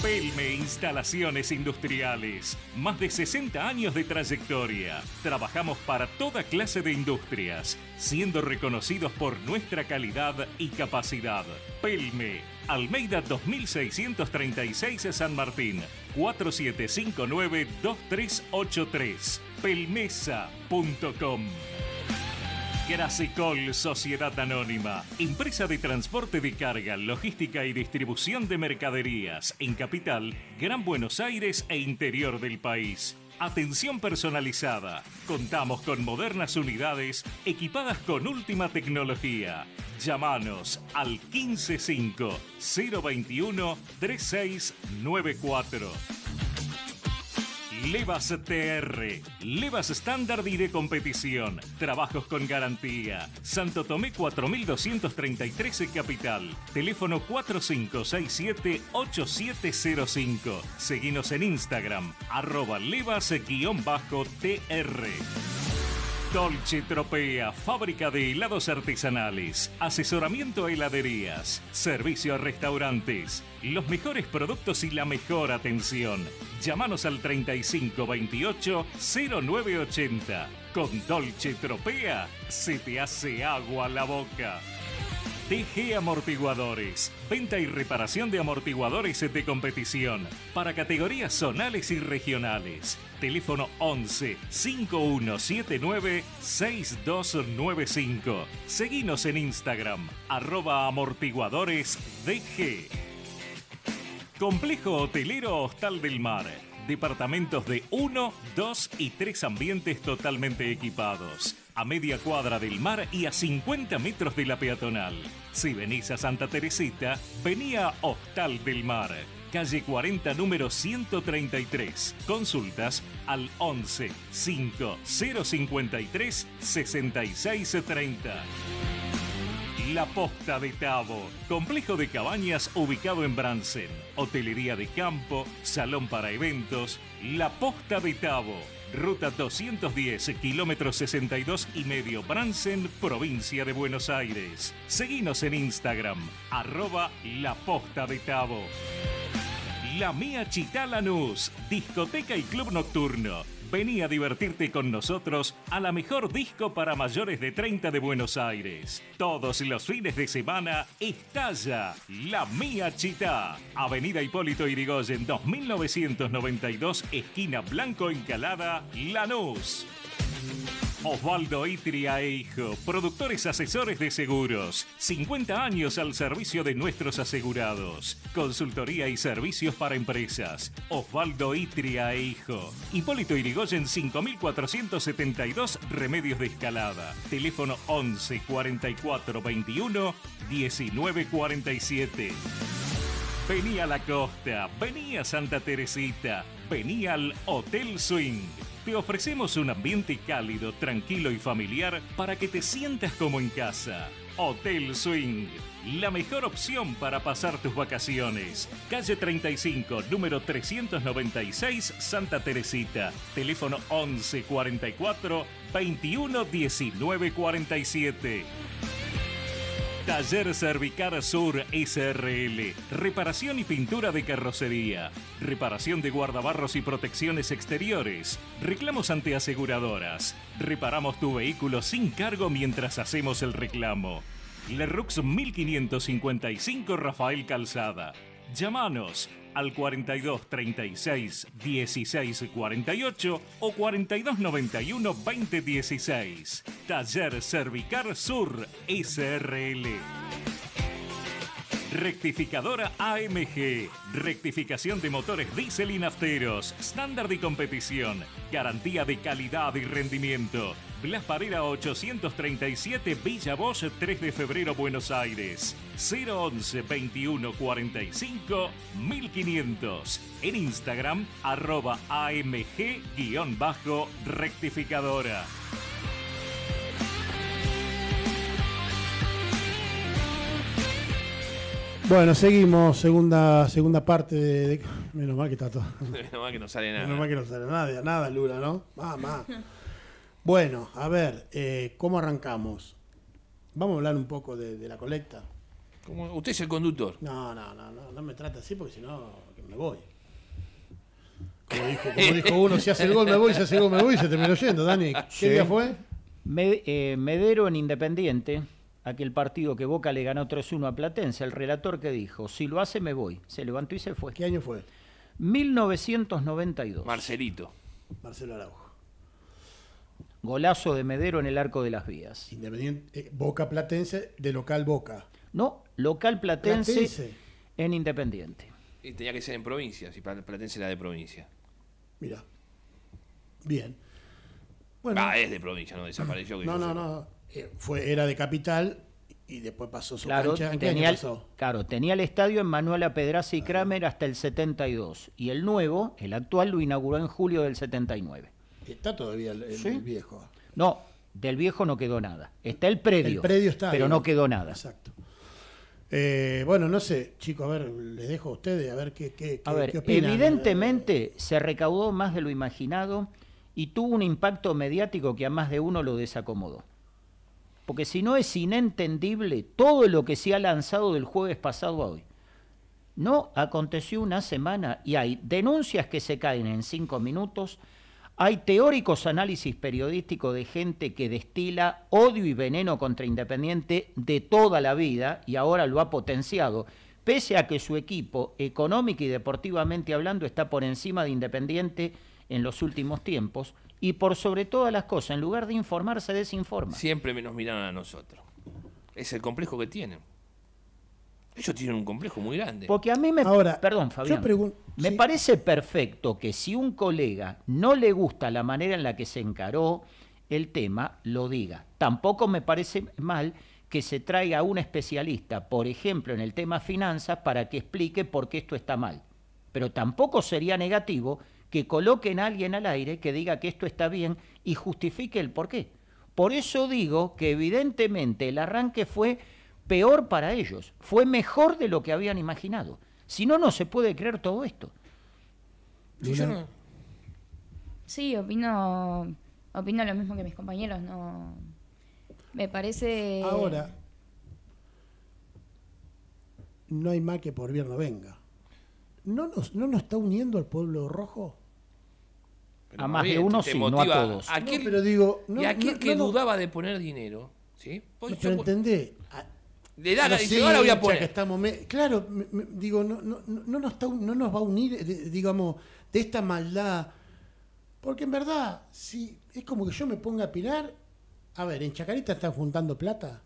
Pelme Instalaciones Industriales. Más de 60 años de trayectoria. Trabajamos para toda clase de industrias, siendo reconocidos por nuestra calidad y capacidad. Pelme, Almeida 2636 San Martín, 4759-2383. Pelmesa.com. Grasecol Sociedad Anónima, empresa de transporte de carga, logística y distribución de mercaderías en Capital, Gran Buenos Aires e interior del país. Atención personalizada. Contamos con modernas unidades equipadas con última tecnología. Llámanos al 155 021 3694. Levas TR, Levas estándar y de competición, trabajos con garantía. Santo Tomé 4233 en Capital, teléfono 4567-8705. Seguinos en Instagram, arroba levas-tr. Dolce Tropea, fábrica de helados artesanales, asesoramiento a heladerías, servicio a restaurantes, los mejores productos y la mejor atención. Llámanos al 3528 0980. Con Dolce Tropea se te hace agua la boca. TG Amortiguadores. Venta y reparación de amortiguadores de competición para categorías zonales y regionales. Teléfono 11 5179 6295. Seguinos en Instagram, arroba amortiguadores DG. Complejo Hotelero Hostal del Mar. Departamentos de 1, 2 y 3 ambientes totalmente equipados. A media cuadra del mar y a 50 metros de la peatonal. Si venís a Santa Teresita, vení a Hostal del Mar. Calle 40, número 133. Consultas al 11 5 053 6630. La Posta de Tabo, complejo de cabañas ubicado en Bransen, hotelería de campo, salón para eventos, La Posta de Tabo, ruta 210, kilómetro 62 y medio, Bransen, provincia de Buenos Aires. Seguinos en Instagram, arroba La Posta de Tabo. La Mía Chitá Lanús, discoteca y club nocturno. Vení a divertirte con nosotros a la mejor disco para mayores de 30 de Buenos Aires. Todos los fines de semana estalla La Mía Chitá. Avenida Hipólito Irigoyen 2992, esquina Blanco Encalada, Lanús. Osvaldo Itria e Hijo, productores asesores de seguros. 50 años al servicio de nuestros asegurados. Consultoría y servicios para empresas. Osvaldo Itria e Hijo. Hipólito Irigoyen 5472, Remedios de Escalada. Teléfono 11 44 21 19 47. Vení a la costa, vení a Santa Teresita, vení al Hotel Swing. Te ofrecemos un ambiente cálido, tranquilo y familiar para que te sientas como en casa. Hotel Swing, la mejor opción para pasar tus vacaciones. Calle 35, número 396, Santa Teresita. Teléfono 11 44 21 19 47. Taller Cervicar Sur SRL. Reparación y pintura de carrocería. Reparación de guardabarros y protecciones exteriores. Reclamos ante aseguradoras. Reparamos tu vehículo sin cargo mientras hacemos el reclamo. Lerux 1555 Rafael Calzada. Llámanos al 42 36 16 48 o 42 91 20 16. Taller Cervicar Sur SRL. Rectificadora AMG. Rectificación de motores diésel y nafteros. Estándar de competición. Garantía de calidad y rendimiento. Blas Parera 837 Villa Bosch 3 de febrero Buenos Aires. 011 21 45 1500. En Instagram arroba AMG-rectificadora. Bueno, seguimos, segunda, segunda parte de, de- Menos mal que está todo. (laughs) Menos mal que no sale nada. Menos mal que no sale nada, nada, Lula, ¿no? Mamá. Bueno, a ver, eh, ¿cómo arrancamos? Vamos a hablar un poco de, de la colecta. Usted es el conductor. No, no, no, no, no me trata así porque si no, me voy. Como (laughs) dijo, como dijo uno, si hace el gol me voy, si hace el gol me voy y se terminó yendo. Dani, ¿qué Sí. día fue? Me- eh, Medero en Independiente, aquel partido que Boca le ganó 3-1 a Platense, el relator que dijo, si lo hace me voy. Se levantó y se fue. ¿Qué año fue? 1992. Marcelito. Marcelo Araujo. Golazo de Medero en el arco de las vías. Independiente, eh, Boca Platense, de local Boca. No, local Platense, Platense. en Independiente. Y tenía que ser en provincia, si Pla- Platense era de provincia. Mira. Bien. Bueno, Ah, es de provincia, no desapareció. que no, no, sepa. no. eh, fue, era de capital y después pasó su Claro cancha. ¿En qué tenía, año el, pasó? claro, tenía el estadio en Manuela Pedraza y Kramer hasta el 72. Y el nuevo, el actual, lo inauguró en julio del 79. Está todavía el, el- Sí. el viejo. No, del viejo no quedó nada. Está el predio. El predio está. Pero ahí. no quedó nada. Exacto. Eh, bueno, no sé, chicos, a ver, les dejo a ustedes a ver qué, qué, A qué- ver, qué opinan. evidentemente se recaudó más de lo imaginado y tuvo un impacto mediático que a más de uno lo desacomodó. Porque si no es inentendible todo lo que se ha lanzado del jueves pasado a hoy. No aconteció una semana y hay denuncias que se caen en cinco minutos, hay teóricos análisis periodísticos de gente que destila odio y veneno contra Independiente de toda la vida y ahora lo ha potenciado, pese a que su equipo, económica y deportivamente hablando, está por encima de Independiente en los últimos tiempos y por sobre todas las cosas, en lugar de informar, se desinforma. Siempre nos miran a nosotros. Es el complejo que tienen. Ellos tienen un complejo muy grande. Porque a mí me... Ahora, perdón, yo Fabián. me sí. parece perfecto que si un colega no le gusta la manera en la que se encaró el tema, lo diga. Tampoco me parece mal que se traiga a un especialista, por ejemplo, en el tema finanzas, para que explique por qué esto está mal. Pero tampoco sería negativo que coloquen a alguien al aire que diga que esto está bien y justifique el por qué. Por eso digo que evidentemente el arranque fue peor para ellos, fue mejor de lo que habían imaginado. Si no, no se puede creer todo esto. Sí, yo no- Sí, opino, opino lo mismo que mis compañeros. No, me parece. Ahora, no hay más que por bien no venga. ¿No nos, ¿No nos está uniendo al pueblo rojo? pero A más de uno sí, no a todos. aquel- No, pero digo, no, y aquel no, que no, no. dudaba de poner dinero, ¿sí? Pues No, yo- pero entendé. Le da, dice, ahora voy a poner. que estamos me- claro, me- me- digo, no, no, no, no nos está- no nos va a unir, eh, de- digamos, de esta maldad. Porque en verdad, si es como que yo me ponga a pilar. A ver, en Chacarita están juntando plata,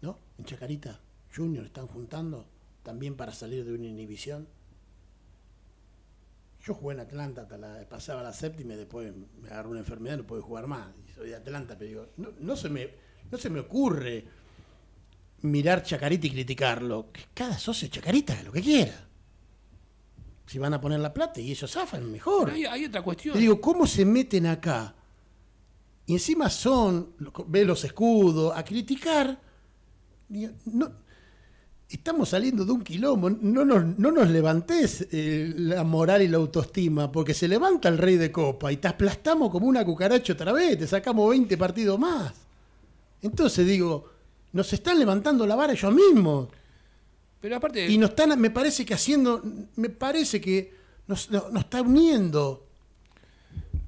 ¿no? En Chacarita Junior están juntando también para salir de una inhibición. Yo jugué en Atlanta, hasta la, pasaba la séptima y después me agarró una enfermedad, no pude jugar más. Y soy de Atlanta, pero digo, no, no se me, no se me ocurre mirar Chacarita y criticarlo. Que cada socio Chacarita haga lo que quiera. Si van a poner la plata y ellos zafan, mejor. Hay, hay otra cuestión. Te digo, ¿cómo se meten acá? Y encima son, ve los escudos, a criticar. Digo, no, estamos saliendo de un quilombo, no nos, no nos levantes eh, la moral y la autoestima, porque se levanta el rey de copa y te aplastamos como una cucaracha otra vez, te sacamos 20 partidos más. Entonces digo, nos están levantando la vara ellos mismos. Pero aparte, Y nos están, me parece que haciendo, me parece que nos, nos- nos está uniendo.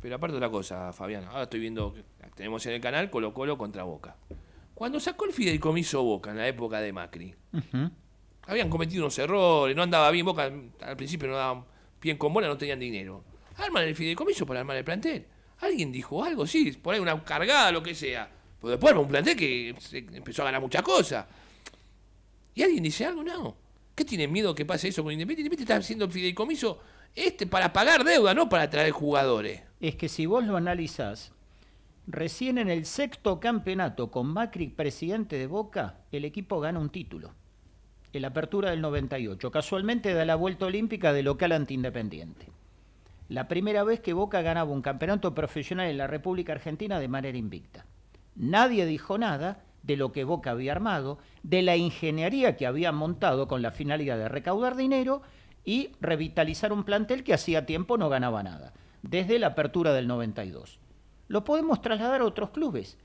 pero aparte otra cosa, Fabián. Ahora estoy viendo, que tenemos en el canal Colo Colo contra Boca. Cuando sacó el fideicomiso Boca en la época de Macri, habían cometido unos errores, no andaba bien Boca, al principio no daban bien con bola, no tenían dinero. Arman el fideicomiso para armar el plantel. ¿Alguien dijo algo? Sí, por ahí una cargada, lo que sea. Después un plantel que empezó a ganar muchas cosas. ¿Y alguien dice algo? No. ¿Qué tienen miedo que pase eso con Independiente? Independiente está haciendo el fideicomiso este para pagar deuda, no para traer jugadores. Es que si vos lo analizás, recién en el sexto campeonato con Macri presidente de Boca, el equipo gana un título. En la apertura del 98. Casualmente da la vuelta olímpica de local ante Independiente. La primera vez que Boca ganaba un campeonato profesional en la República Argentina de manera invicta. Nadie dijo nada de lo que Boca había armado, de la ingeniería que había montado con la finalidad de recaudar dinero y revitalizar un plantel que hacía tiempo no ganaba nada, desde la apertura del 92. Lo podemos trasladar a otros clubes.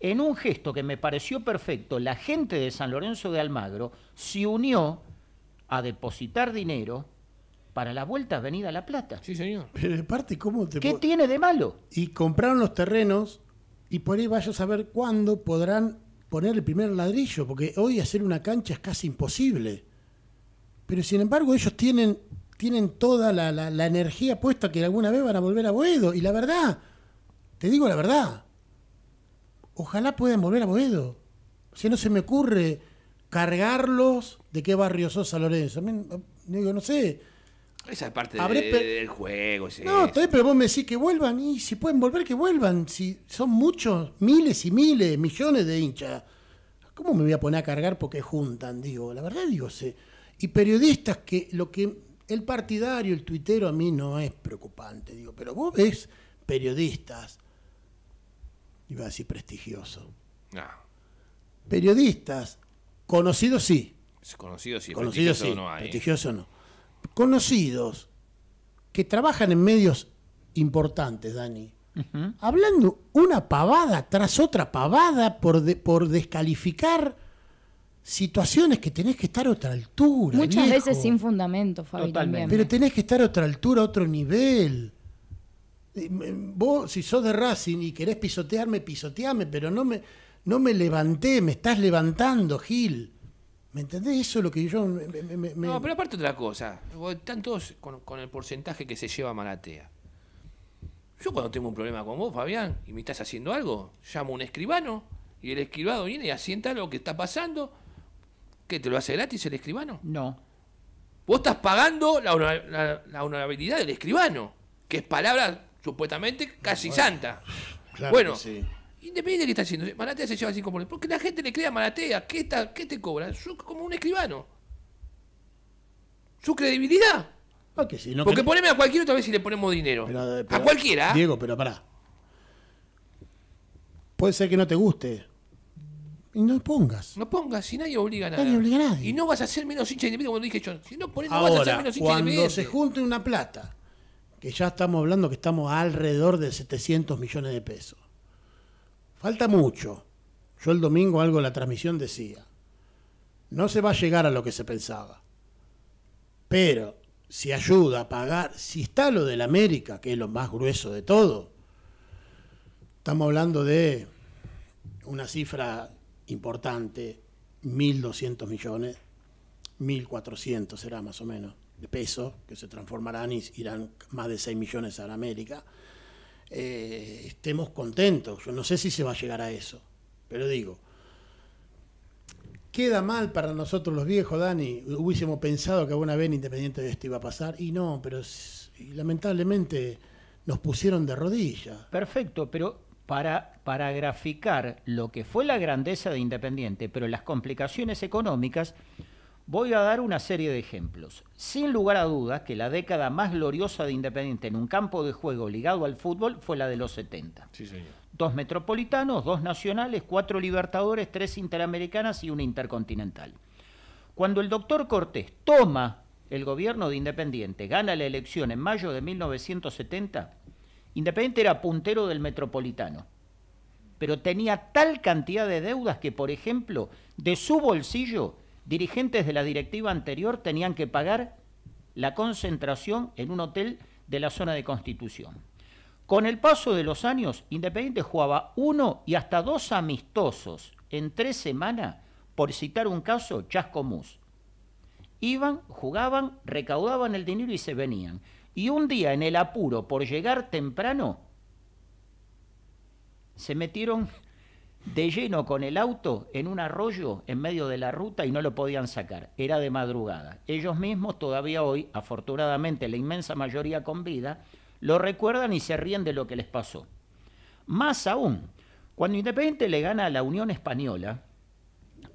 En un gesto que me pareció perfecto, la gente de San Lorenzo de Almagro se unió a depositar dinero para la vuelta a Avenida La Plata. Sí, señor. Pero aparte, ¿cómo te ¿Qué tiene de malo? Y compraron los terrenos y por ahí vaya a saber cuándo podrán poner el primer ladrillo, porque hoy hacer una cancha es casi imposible. Pero sin embargo ellos tienen, tienen toda la, la- la energía puesta que alguna vez van a volver a Boedo. Y la verdad, te digo la verdad, ojalá puedan volver a Boedo. Si no se me ocurre cargarlos de qué barrio sos San Lorenzo. A mí, digo, no sé. Esa es parte de- del juego. es No, bien, pero vos me decís que vuelvan y si pueden volver, que vuelvan. Si son muchos, miles y miles, millones de hinchas. ¿Cómo me voy a poner a cargar porque juntan? Digo, la verdad digo, sé. Y periodistas que lo que el partidario, el tuitero a mí no es preocupante, digo, pero vos ves periodistas, iba a decir prestigioso, No, periodistas, conocidos sí, es conocido sí, conocidos prestigioso sí, no hay. prestigioso no. Conocidos que trabajan en medios importantes, Dani. Hablando una pavada tras otra pavada por, de- por descalificar situaciones que tenés que estar a otra altura. Muchas viejo. veces sin fundamento, Fabi, Totalmente. también. Pero tenés que estar a otra altura, a otro nivel. Eh, m- Vos, si sos de Racing y querés pisotearme, pisoteame, pero no me, no me levanté, me estás levantando, Gil. ¿Me entendés? Eso es lo que yo... me- me- me- me- No, pero aparte otra cosa. vos Están todos con, con el porcentaje que se lleva Maratea. Yo cuando tengo un problema con vos, Fabián, y me estás haciendo algo, llamo a un escribano y el escribano viene y asienta lo que está pasando. ¿Qué, te lo hace gratis el escribano? No. Vos estás pagando la, honor- la- la honorabilidad del escribano, que es palabra supuestamente casi santa. Claro bueno, que sí. Independiente de qué está haciendo, Maratea se lleva 5 por Porque la gente le crea a Maratea, ¿qué, está, ¿qué te cobra? Su- como un escribano. Su credibilidad. No Porque poneme a cualquiera otra vez si le ponemos dinero. pero- a cualquiera. Diego, pero pará. Puede ser que no te guste. Y no pongas. No pongas, si nadie obliga a nada. Nadie obliga a nadie. Y no vas a ser menos hincha independiente como dije yo. Si no pones, no vas a ser menos hincha cuando independiente. se junte una plata, que ya estamos hablando que estamos alrededor de 700 millones de pesos, falta mucho. Yo el domingo algo en la transmisión decía, no se va a llegar a lo que se pensaba, pero si ayuda a pagar, si está lo del América, que es lo más grueso de todo, estamos hablando de una cifra importante, 1.200 millones, 1.400 será más o menos, de pesos, que se transformarán y irán más de 6 millones a la América. Eh, estemos contentos. Yo no sé si se va a llegar a eso, pero digo, queda mal para nosotros los viejos, Dani. Hubiésemos pensado que alguna vez en Independiente de esto iba a pasar, y no, pero y lamentablemente nos pusieron de rodillas. Perfecto, pero para, para graficar lo que fue la grandeza de Independiente, pero las complicaciones económicas, voy a dar una serie de ejemplos. Sin lugar a dudas que la década más gloriosa de Independiente en un campo de juego ligado al fútbol fue la de los 70. Sí, señor. Dos metropolitanos, dos nacionales, cuatro libertadores, tres interamericanas y una intercontinental. Cuando el doctor Cortés toma el gobierno de Independiente, gana la elección en mayo de 1970, Independiente era puntero del metropolitano. pero tenía tal cantidad de deudas que, por ejemplo, de su bolsillo, dirigentes de la directiva anterior tenían que pagar la concentración en un hotel de la zona de Constitución. Con el paso de los años, Independiente jugaba uno y hasta dos amistosos en tres semanas, por citar un caso, Chascomús. Iban, jugaban, recaudaban el dinero y se venían. Y un día en el apuro por llegar temprano, se metieron de lleno con el auto en un arroyo en medio de la ruta y no lo podían sacar. Era de madrugada. Ellos mismos todavía hoy, afortunadamente la inmensa mayoría con vida, lo recuerdan y se ríen de lo que les pasó. Más aún, cuando Independiente le gana a la Unión Española,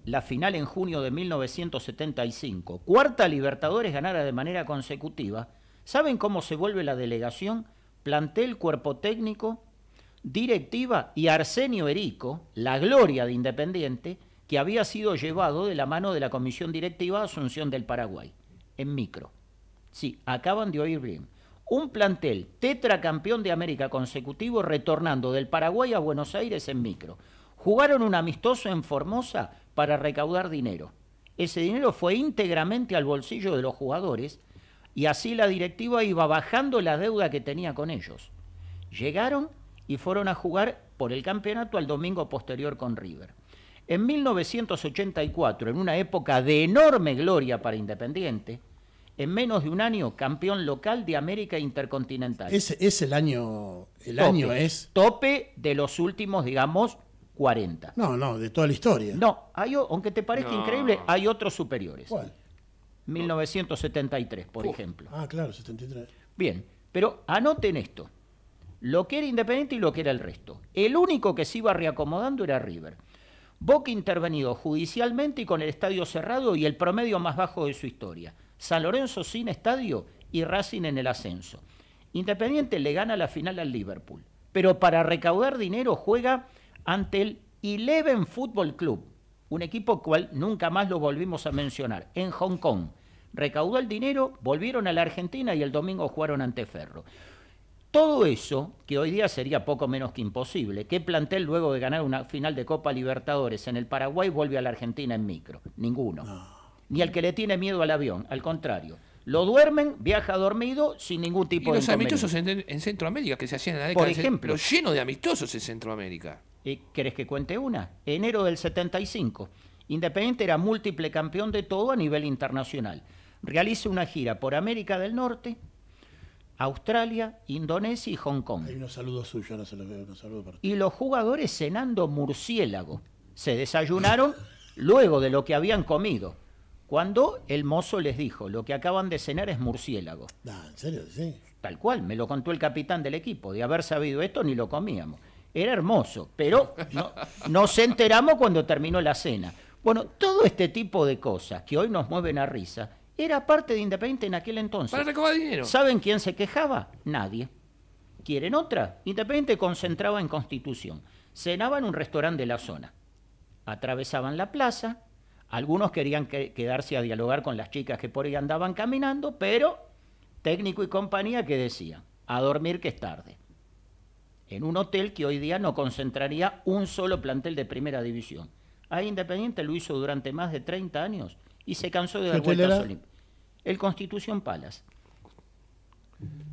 la final en junio de 1975, cuarta Libertadores ganara de manera consecutiva, ¿saben cómo se vuelve la delegación? Plantel, cuerpo técnico, directiva y Arsenio Erico, la gloria de Independiente, que había sido llevado de la mano de la Comisión Directiva Asunción del Paraguay, en micro. Sí, acaban de oír bien. Un plantel tetracampeón de América consecutivo retornando del Paraguay a Buenos Aires en micro. Jugaron un amistoso en Formosa para recaudar dinero. Ese dinero fue íntegramente al bolsillo de los jugadores y así la directiva iba bajando la deuda que tenía con ellos. Llegaron y fueron a jugar por el campeonato al domingo posterior con River. En 1984, en una época de enorme gloria para Independiente, en menos de un año campeón local de América Intercontinental. Es, es el año. El Tope. año es. Tope de los últimos, digamos, 40. No, no, de toda la historia. No, hay, aunque te parezca No. increíble, hay otros superiores. ¿Cuál? 1973, por ejemplo. Ah, claro, 73. Bien, pero anoten esto. Lo que era Independiente y lo que era el resto. El único que se iba reacomodando era River. Boca intervenido judicialmente y con el estadio cerrado y el promedio más bajo de su historia. San Lorenzo sin estadio y Racing en el ascenso. Independiente le gana la final al Liverpool. Pero para recaudar dinero juega ante el Eleven Football Club, un equipo cual nunca más lo volvimos a mencionar, en Hong Kong. Recaudó el dinero, volvieron a la Argentina y el domingo jugaron ante Ferro. Todo eso, que hoy día sería poco menos que imposible, ¿qué plantel luego de ganar una final de Copa Libertadores en el Paraguay vuelve a la Argentina en micro? Ninguno. Ni el que le tiene miedo al avión, al contrario. Lo duermen, viaja dormido sin ningún Y tipo de los amistosos en, en Centroamérica que se hacían en la Por década de- ejemplo. pero lleno de amistosos en Centroamérica. Eh, ¿Querés que cuente una? Enero del 75. Independiente era múltiple campeón de todo a nivel internacional. Realiza una gira por América del Norte, Australia, Indonesia y Hong Kong. Hay unos saludos suyos, ahora se los veo. Unos saludos para y los jugadores cenando murciélago. Se desayunaron (laughs) luego de lo que habían comido. Cuando el mozo les dijo, lo que acaban de cenar es murciélago. Ah, ¿en serio? Sí. Tal cual, me lo contó el capitán del equipo. De haber sabido esto ni lo comíamos. Era hermoso, pero no, (laughs) nos enteramos cuando terminó la cena. Bueno, todo este tipo de cosas que hoy nos mueven a risa, era parte de Independiente en aquel entonces. Para recaudar dinero. ¿Saben quién se quejaba? Nadie. ¿Quieren otra? Independiente concentraba en Constitución. Cenaba en un restaurante de la zona. Atravesaban la plaza. Algunos querían que- quedarse a dialogar con las chicas que por ahí andaban caminando, pero técnico y compañía que decían, a dormir que es tarde. En un hotel que hoy día no concentraría un solo plantel de primera división. Ahí Independiente lo hizo durante más de 30 años y se cansó de ¿Qué dar vueltas olímpicas. El Constitución Palace.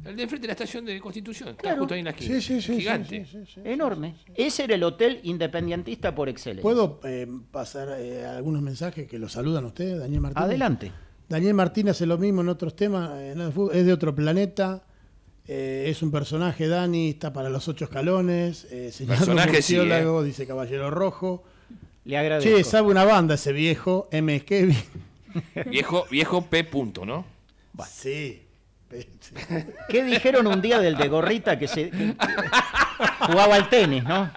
El de enfrente de la estación de Constitución. Está Claro. justo ahí en la esquina. Sí, sí, sí. sí, Gigante. sí, sí, sí. Enorme. Ese era el hotel independentista por excelencia. ¿Puedo eh, pasar eh, algunos mensajes que lo saludan ustedes, Daniel Martínez? Adelante. Daniel Martínez hace lo mismo en otros temas, eh, es de otro planeta, eh, es un personaje, Dani, está para los ocho escalones, eh, señalando Personaje sí, dice Caballero Rojo. Le agradezco. Che, sabe una banda ese viejo, M. Kevin. (laughs) Viejo, viejo P. Punto, ¿no? Sí. (laughs) ¿Qué dijeron un día del de gorrita que se que- jugaba al tenis, no?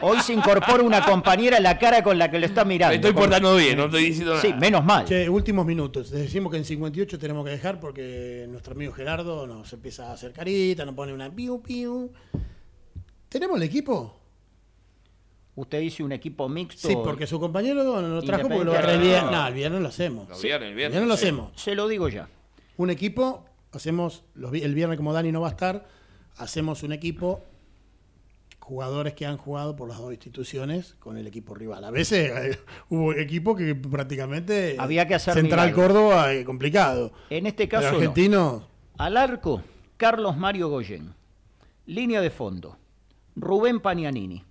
Hoy se incorpora una compañera en la cara con la que lo está mirando. Me estoy portando bien, no estoy diciendo nada. Sí, menos mal. Che, últimos minutos. Les decimos que en 58 tenemos que dejar porque nuestro amigo Gerardo nos empieza a hacer carita, nos pone una piu piu. ¿Tenemos el equipo? Usted dice un equipo mixto. Sí, porque su compañero no lo trajo porque lo agarré el viernes. No, el viernes lo hacemos. No, viernes, el El viernes. viernes lo sí. hacemos. Se lo digo ya. Un equipo, hacemos los el viernes como Dani no va a estar, hacemos un equipo jugadores que han jugado por las dos instituciones con el equipo rival. A veces eh, hubo equipos que prácticamente Había que hacer Central. Córdoba eh, complicado. En este Pero caso, no. argentino, Al arco, Carlos Mario Goyen. Línea de fondo, Rubén Pagnanini,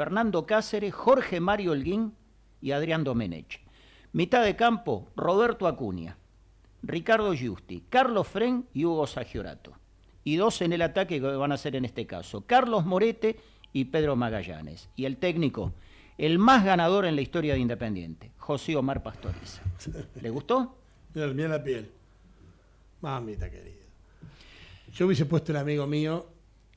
Fernando Cáceres, Jorge Mario Holguín y Adrián Domenech. Mitad de campo, Roberto Acuña, Ricardo Giusti, Carlos Fren y Hugo Sagiorato. Y dos en el ataque que van a ser en este caso, Carlos Morete y Pedro Magallanes. Y el técnico, el más ganador en la historia de Independiente, José Omar Pastoriza. (laughs) ¿Le gustó? mira, mira la piel. Mamita querida. Yo hubiese puesto el amigo mío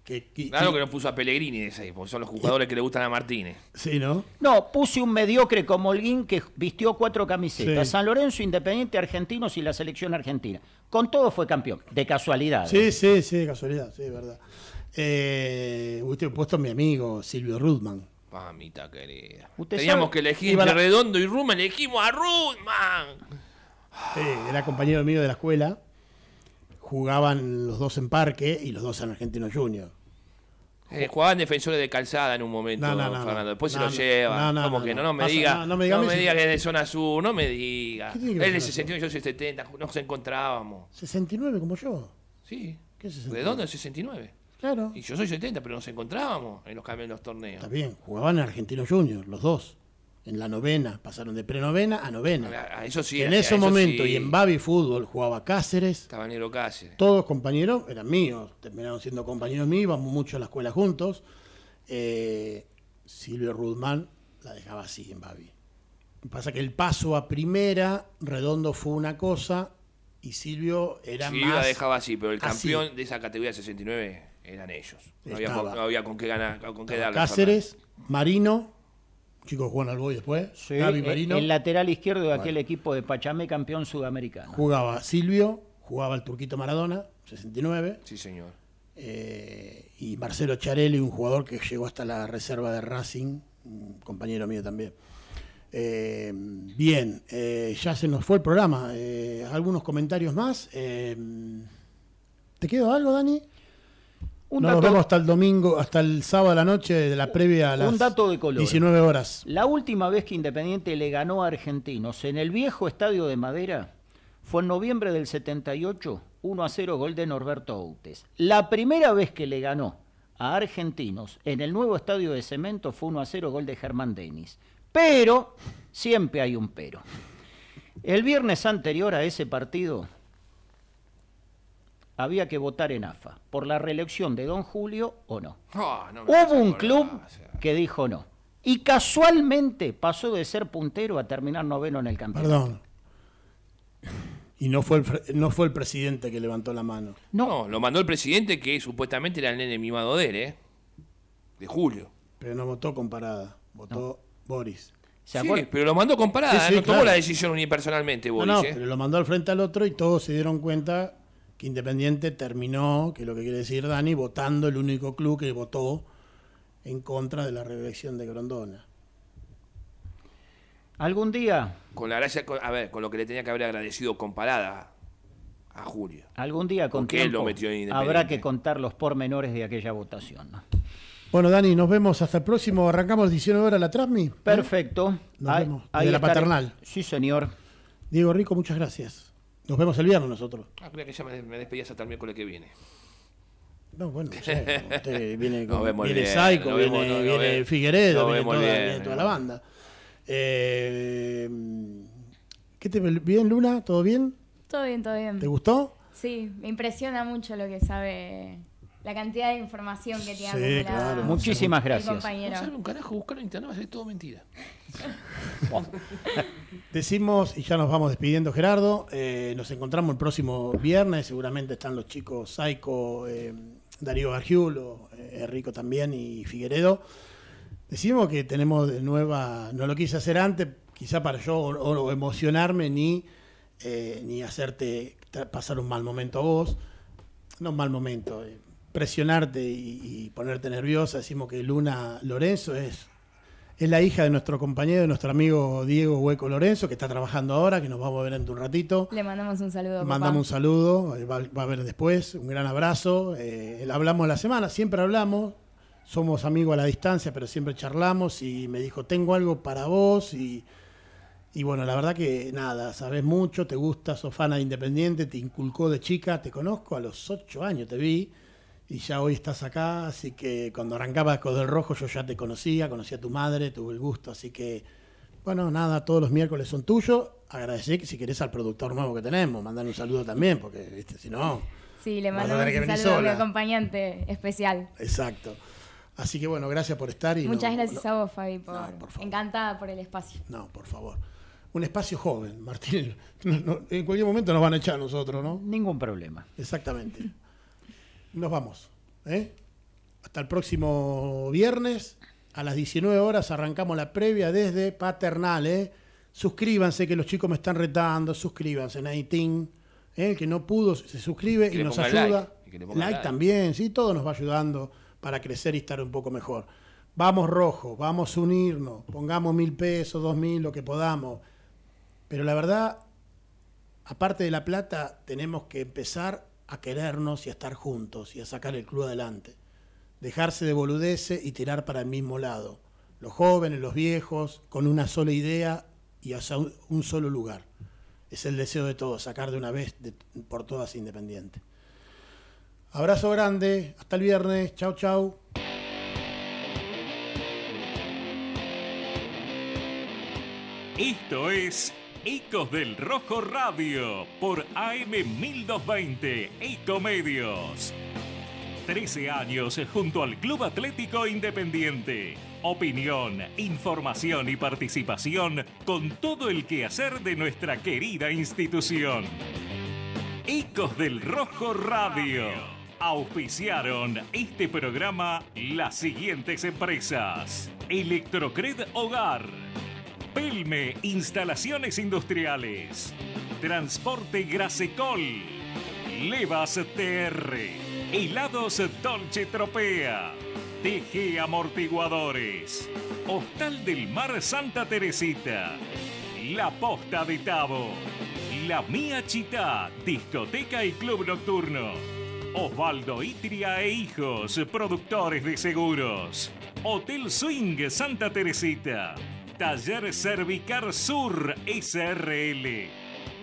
que... que- Claro que no puso a Pellegrini de ese, porque son los jugadores que le gustan a Martínez. Sí, ¿no? No, puse un mediocre como Holguín que vistió cuatro camisetas. Sí. San Lorenzo, Independiente, Argentinos y la selección argentina. Con todo fue campeón, de casualidad. Sí, sí, sí, de casualidad, sí, es verdad. Eh, hubiese puesto a mi amigo Silvio Rudman. Mamita querida. Usted Teníamos sabe- que elegir entre la- Redondo y Ruma, elegimos a Rudman. Eh, era compañero mío de la escuela. Jugaban los dos en Parque y los dos en Argentino Junior. Eh, jugaban defensores de calzada en un momento, No, no, no, Fernando. Después se lo no. lleva. No, no, ¿Cómo no, que no? no. Me diga. no, me diga me que es de zona sur. No me diga. ¿Qué tiene que Él ver de zona 61, yo soy 70. Nos encontrábamos. 69 como yo. Sí. ¿Qué es 69? Redondo es 69. Claro. Y yo soy 70, pero nos encontrábamos en los cambios en los torneos. Está bien, jugaban en Argentino Junior, los dos. En la novena, pasaron de prenovena a novena. A- a eso sí. en ese momento, sí. y en Babi Fútbol jugaba Cáceres, Cabanero Cáceres. todos compañeros, eran míos, terminaron siendo compañeros míos, íbamos mucho a la escuela juntos. Eh, Silvio Rudman la dejaba así en Babi. Pasa que el paso a primera, Redondo fue una cosa y Silvio era Sí, más. la dejaba así, pero el así. campeón de esa categoría 69 eran ellos. No había, no había con qué ganar, con qué darle. Cáceres, Marino, chicos jugaban al Boy después, Sí, Gaby el- Marino. el lateral izquierdo de aquel equipo de Pachamé, campeón sudamericano. Jugaba Silvio, jugaba el Turquito Maradona, 69, Sí, señor. eh, y Marcelo Charelli, un jugador que llegó hasta la reserva de Racing, un compañero mío también. Eh, bien, eh, ya se nos fue el programa. Eh, ¿Algunos comentarios más? Eh, ¿Te quedó algo, Dani? Un No nos dato- vemos hasta el domingo, hasta el sábado a la noche de la previa a las Un dato de color. 19 horas. La última vez que Independiente le ganó a Argentinos en el viejo estadio de Madera fue en noviembre del 78, 1 a 0 gol de Norberto Outes. La primera vez que le ganó a Argentinos en el nuevo estadio de Cemento fue 1 a 0 gol de Germán Denis. Pero, siempre hay un pero. El viernes anterior a ese partido había que votar en AFA por la reelección de Don Julio o no. Ah, no Hubo un club o sea. que dijo no. Y casualmente pasó de ser puntero a terminar noveno en el campeonato. Perdón. Y no fue, el, no fue el presidente que levantó la mano. No, lo mandó el presidente que supuestamente era el nene mimado de él, ¿eh? De Julio. Pero no votó comparada. Votó Boris. ¿Se Sí, pero lo mandó comparada, Sí, sí, no tomó la decisión unipersonalmente, No, Boris, no, ¿eh? pero lo mandó al frente al otro y todos se dieron cuenta que Independiente terminó, que es lo que quiere decir Dani, votando el único club que votó en contra de la reelección de Grondona. Algún día, Con la gracia, a ver, con lo que le tenía que haber agradecido comparada a Julio. algún día con Porque él lo tiempo metió en Independiente. habrá que contar los pormenores de aquella votación. ¿no? Bueno, Dani, nos vemos hasta el próximo. Arrancamos 19 horas la Trasmi. Perfecto. Nos Ahí- vemos. ahí De la estaré- paternal. Sí, señor. Diego Rico, muchas gracias. Nos vemos el viernes nosotros. Ah, creía que ya me, me despedías hasta el miércoles que viene. No, bueno, (laughs) no sé, usted viene, con, vemos viene Saico, viene, vemos, nos viene. Figueredo, viene toda, bien, viene toda nos la banda. Eh, ¿Qué te bien, Luna? ¿Todo bien? Todo bien, todo bien. ¿Te gustó? Sí, me impresiona mucho lo que sabe, la cantidad de información que tiene Sí, claro. Muchísimas gracias. No sabe un carajo, buscarlo en internet va a ser todo mentira. (laughs) Decimos, y ya nos vamos despidiendo, Gerardo. eh, nos encontramos el próximo viernes. Seguramente están los chicos Saico, eh, Darío Gargiulo, eh, Enrico también y Figueredo. Decimos que tenemos de nueva, no lo quise hacer antes, quizá para yo emocionarme ni, eh, ni hacerte pasar un mal momento a vos. No un mal momento, presionarte y, y ponerte nerviosa. Decimos que Luna Lorenzo es es la hija de nuestro compañero, de nuestro amigo Diego Hueco Lorenzo, que está trabajando ahora, que nos vamos a ver en un ratito. Le mandamos un saludo. papá. Mandamos un saludo, eh, va, va a ver después, un gran abrazo. eh, hablamos la semana, siempre hablamos, somos amigos a la distancia, pero siempre charlamos y me dijo, tengo algo para vos y, y bueno, la verdad que nada, sabes mucho, te gusta, sos fan de Independiente, te inculcó de chica, te conozco, a los ocho años te vi y ya hoy estás acá, así que cuando arrancaba con del Rojo yo ya te conocía, conocía a tu madre, tuve el gusto, así que bueno, nada, todos los miércoles son tuyos. Agradecer que si querés al productor nuevo que tenemos, mandar un saludo también, porque viste, si no, Sí, le mando un saludo a mi sola. acompañante especial. exacto. Así que bueno, gracias por estar y Muchas no- gracias no- a vos, Fabi, por, No, por favor. encantada por el espacio. No, por favor. Un espacio joven, Martín. (laughs) No, no, en cualquier momento nos van a echar a nosotros, ¿no? Ningún problema. Exactamente. Nos vamos. ¿eh? Hasta el próximo viernes. A las 19 horas arrancamos la previa desde Paternal. ¿eh? Suscríbanse, que los chicos me están retando. Suscríbanse, Naitín. ¿eh? El que no pudo se suscribe y nos ayuda. like, y que le ponga like like. también, sí, todo nos va ayudando para crecer y estar un poco mejor. Vamos rojo, vamos a unirnos, pongamos mil pesos, dos mil, lo que podamos. Pero la verdad, aparte de la plata, tenemos que empezar a querernos y a estar juntos y a sacar el club adelante. Dejarse de boludeces y tirar para el mismo lado. Los jóvenes, los viejos, con una sola idea y hacia un, solo lugar. Es el deseo de todos, sacar de una vez por todas Independiente. Abrazo grande, hasta el viernes, chau chau. Esto es Ecos del Rojo Radio por AM 1220 Ecomedios. 13 años junto al Club Atlético Independiente. Opinión, información y participación con todo el quehacer de nuestra querida institución. Ecos del Rojo Radio. Auspiciaron este programa las siguientes empresas. Electrocred Hogar. Pelme Instalaciones Industriales. Transporte Grasecol. Levas TR. Helados Dolce Tropea. TG Amortiguadores. Hostal del Mar Santa Teresita. La Posta de Tabo. La Mía Chita, discoteca y club nocturno. Osvaldo Itria e Hijos, productores de seguros. Hotel Swing Santa Teresita. Taller Cervicar Sur SRL.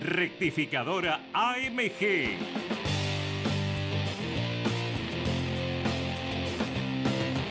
Rectificadora AMG.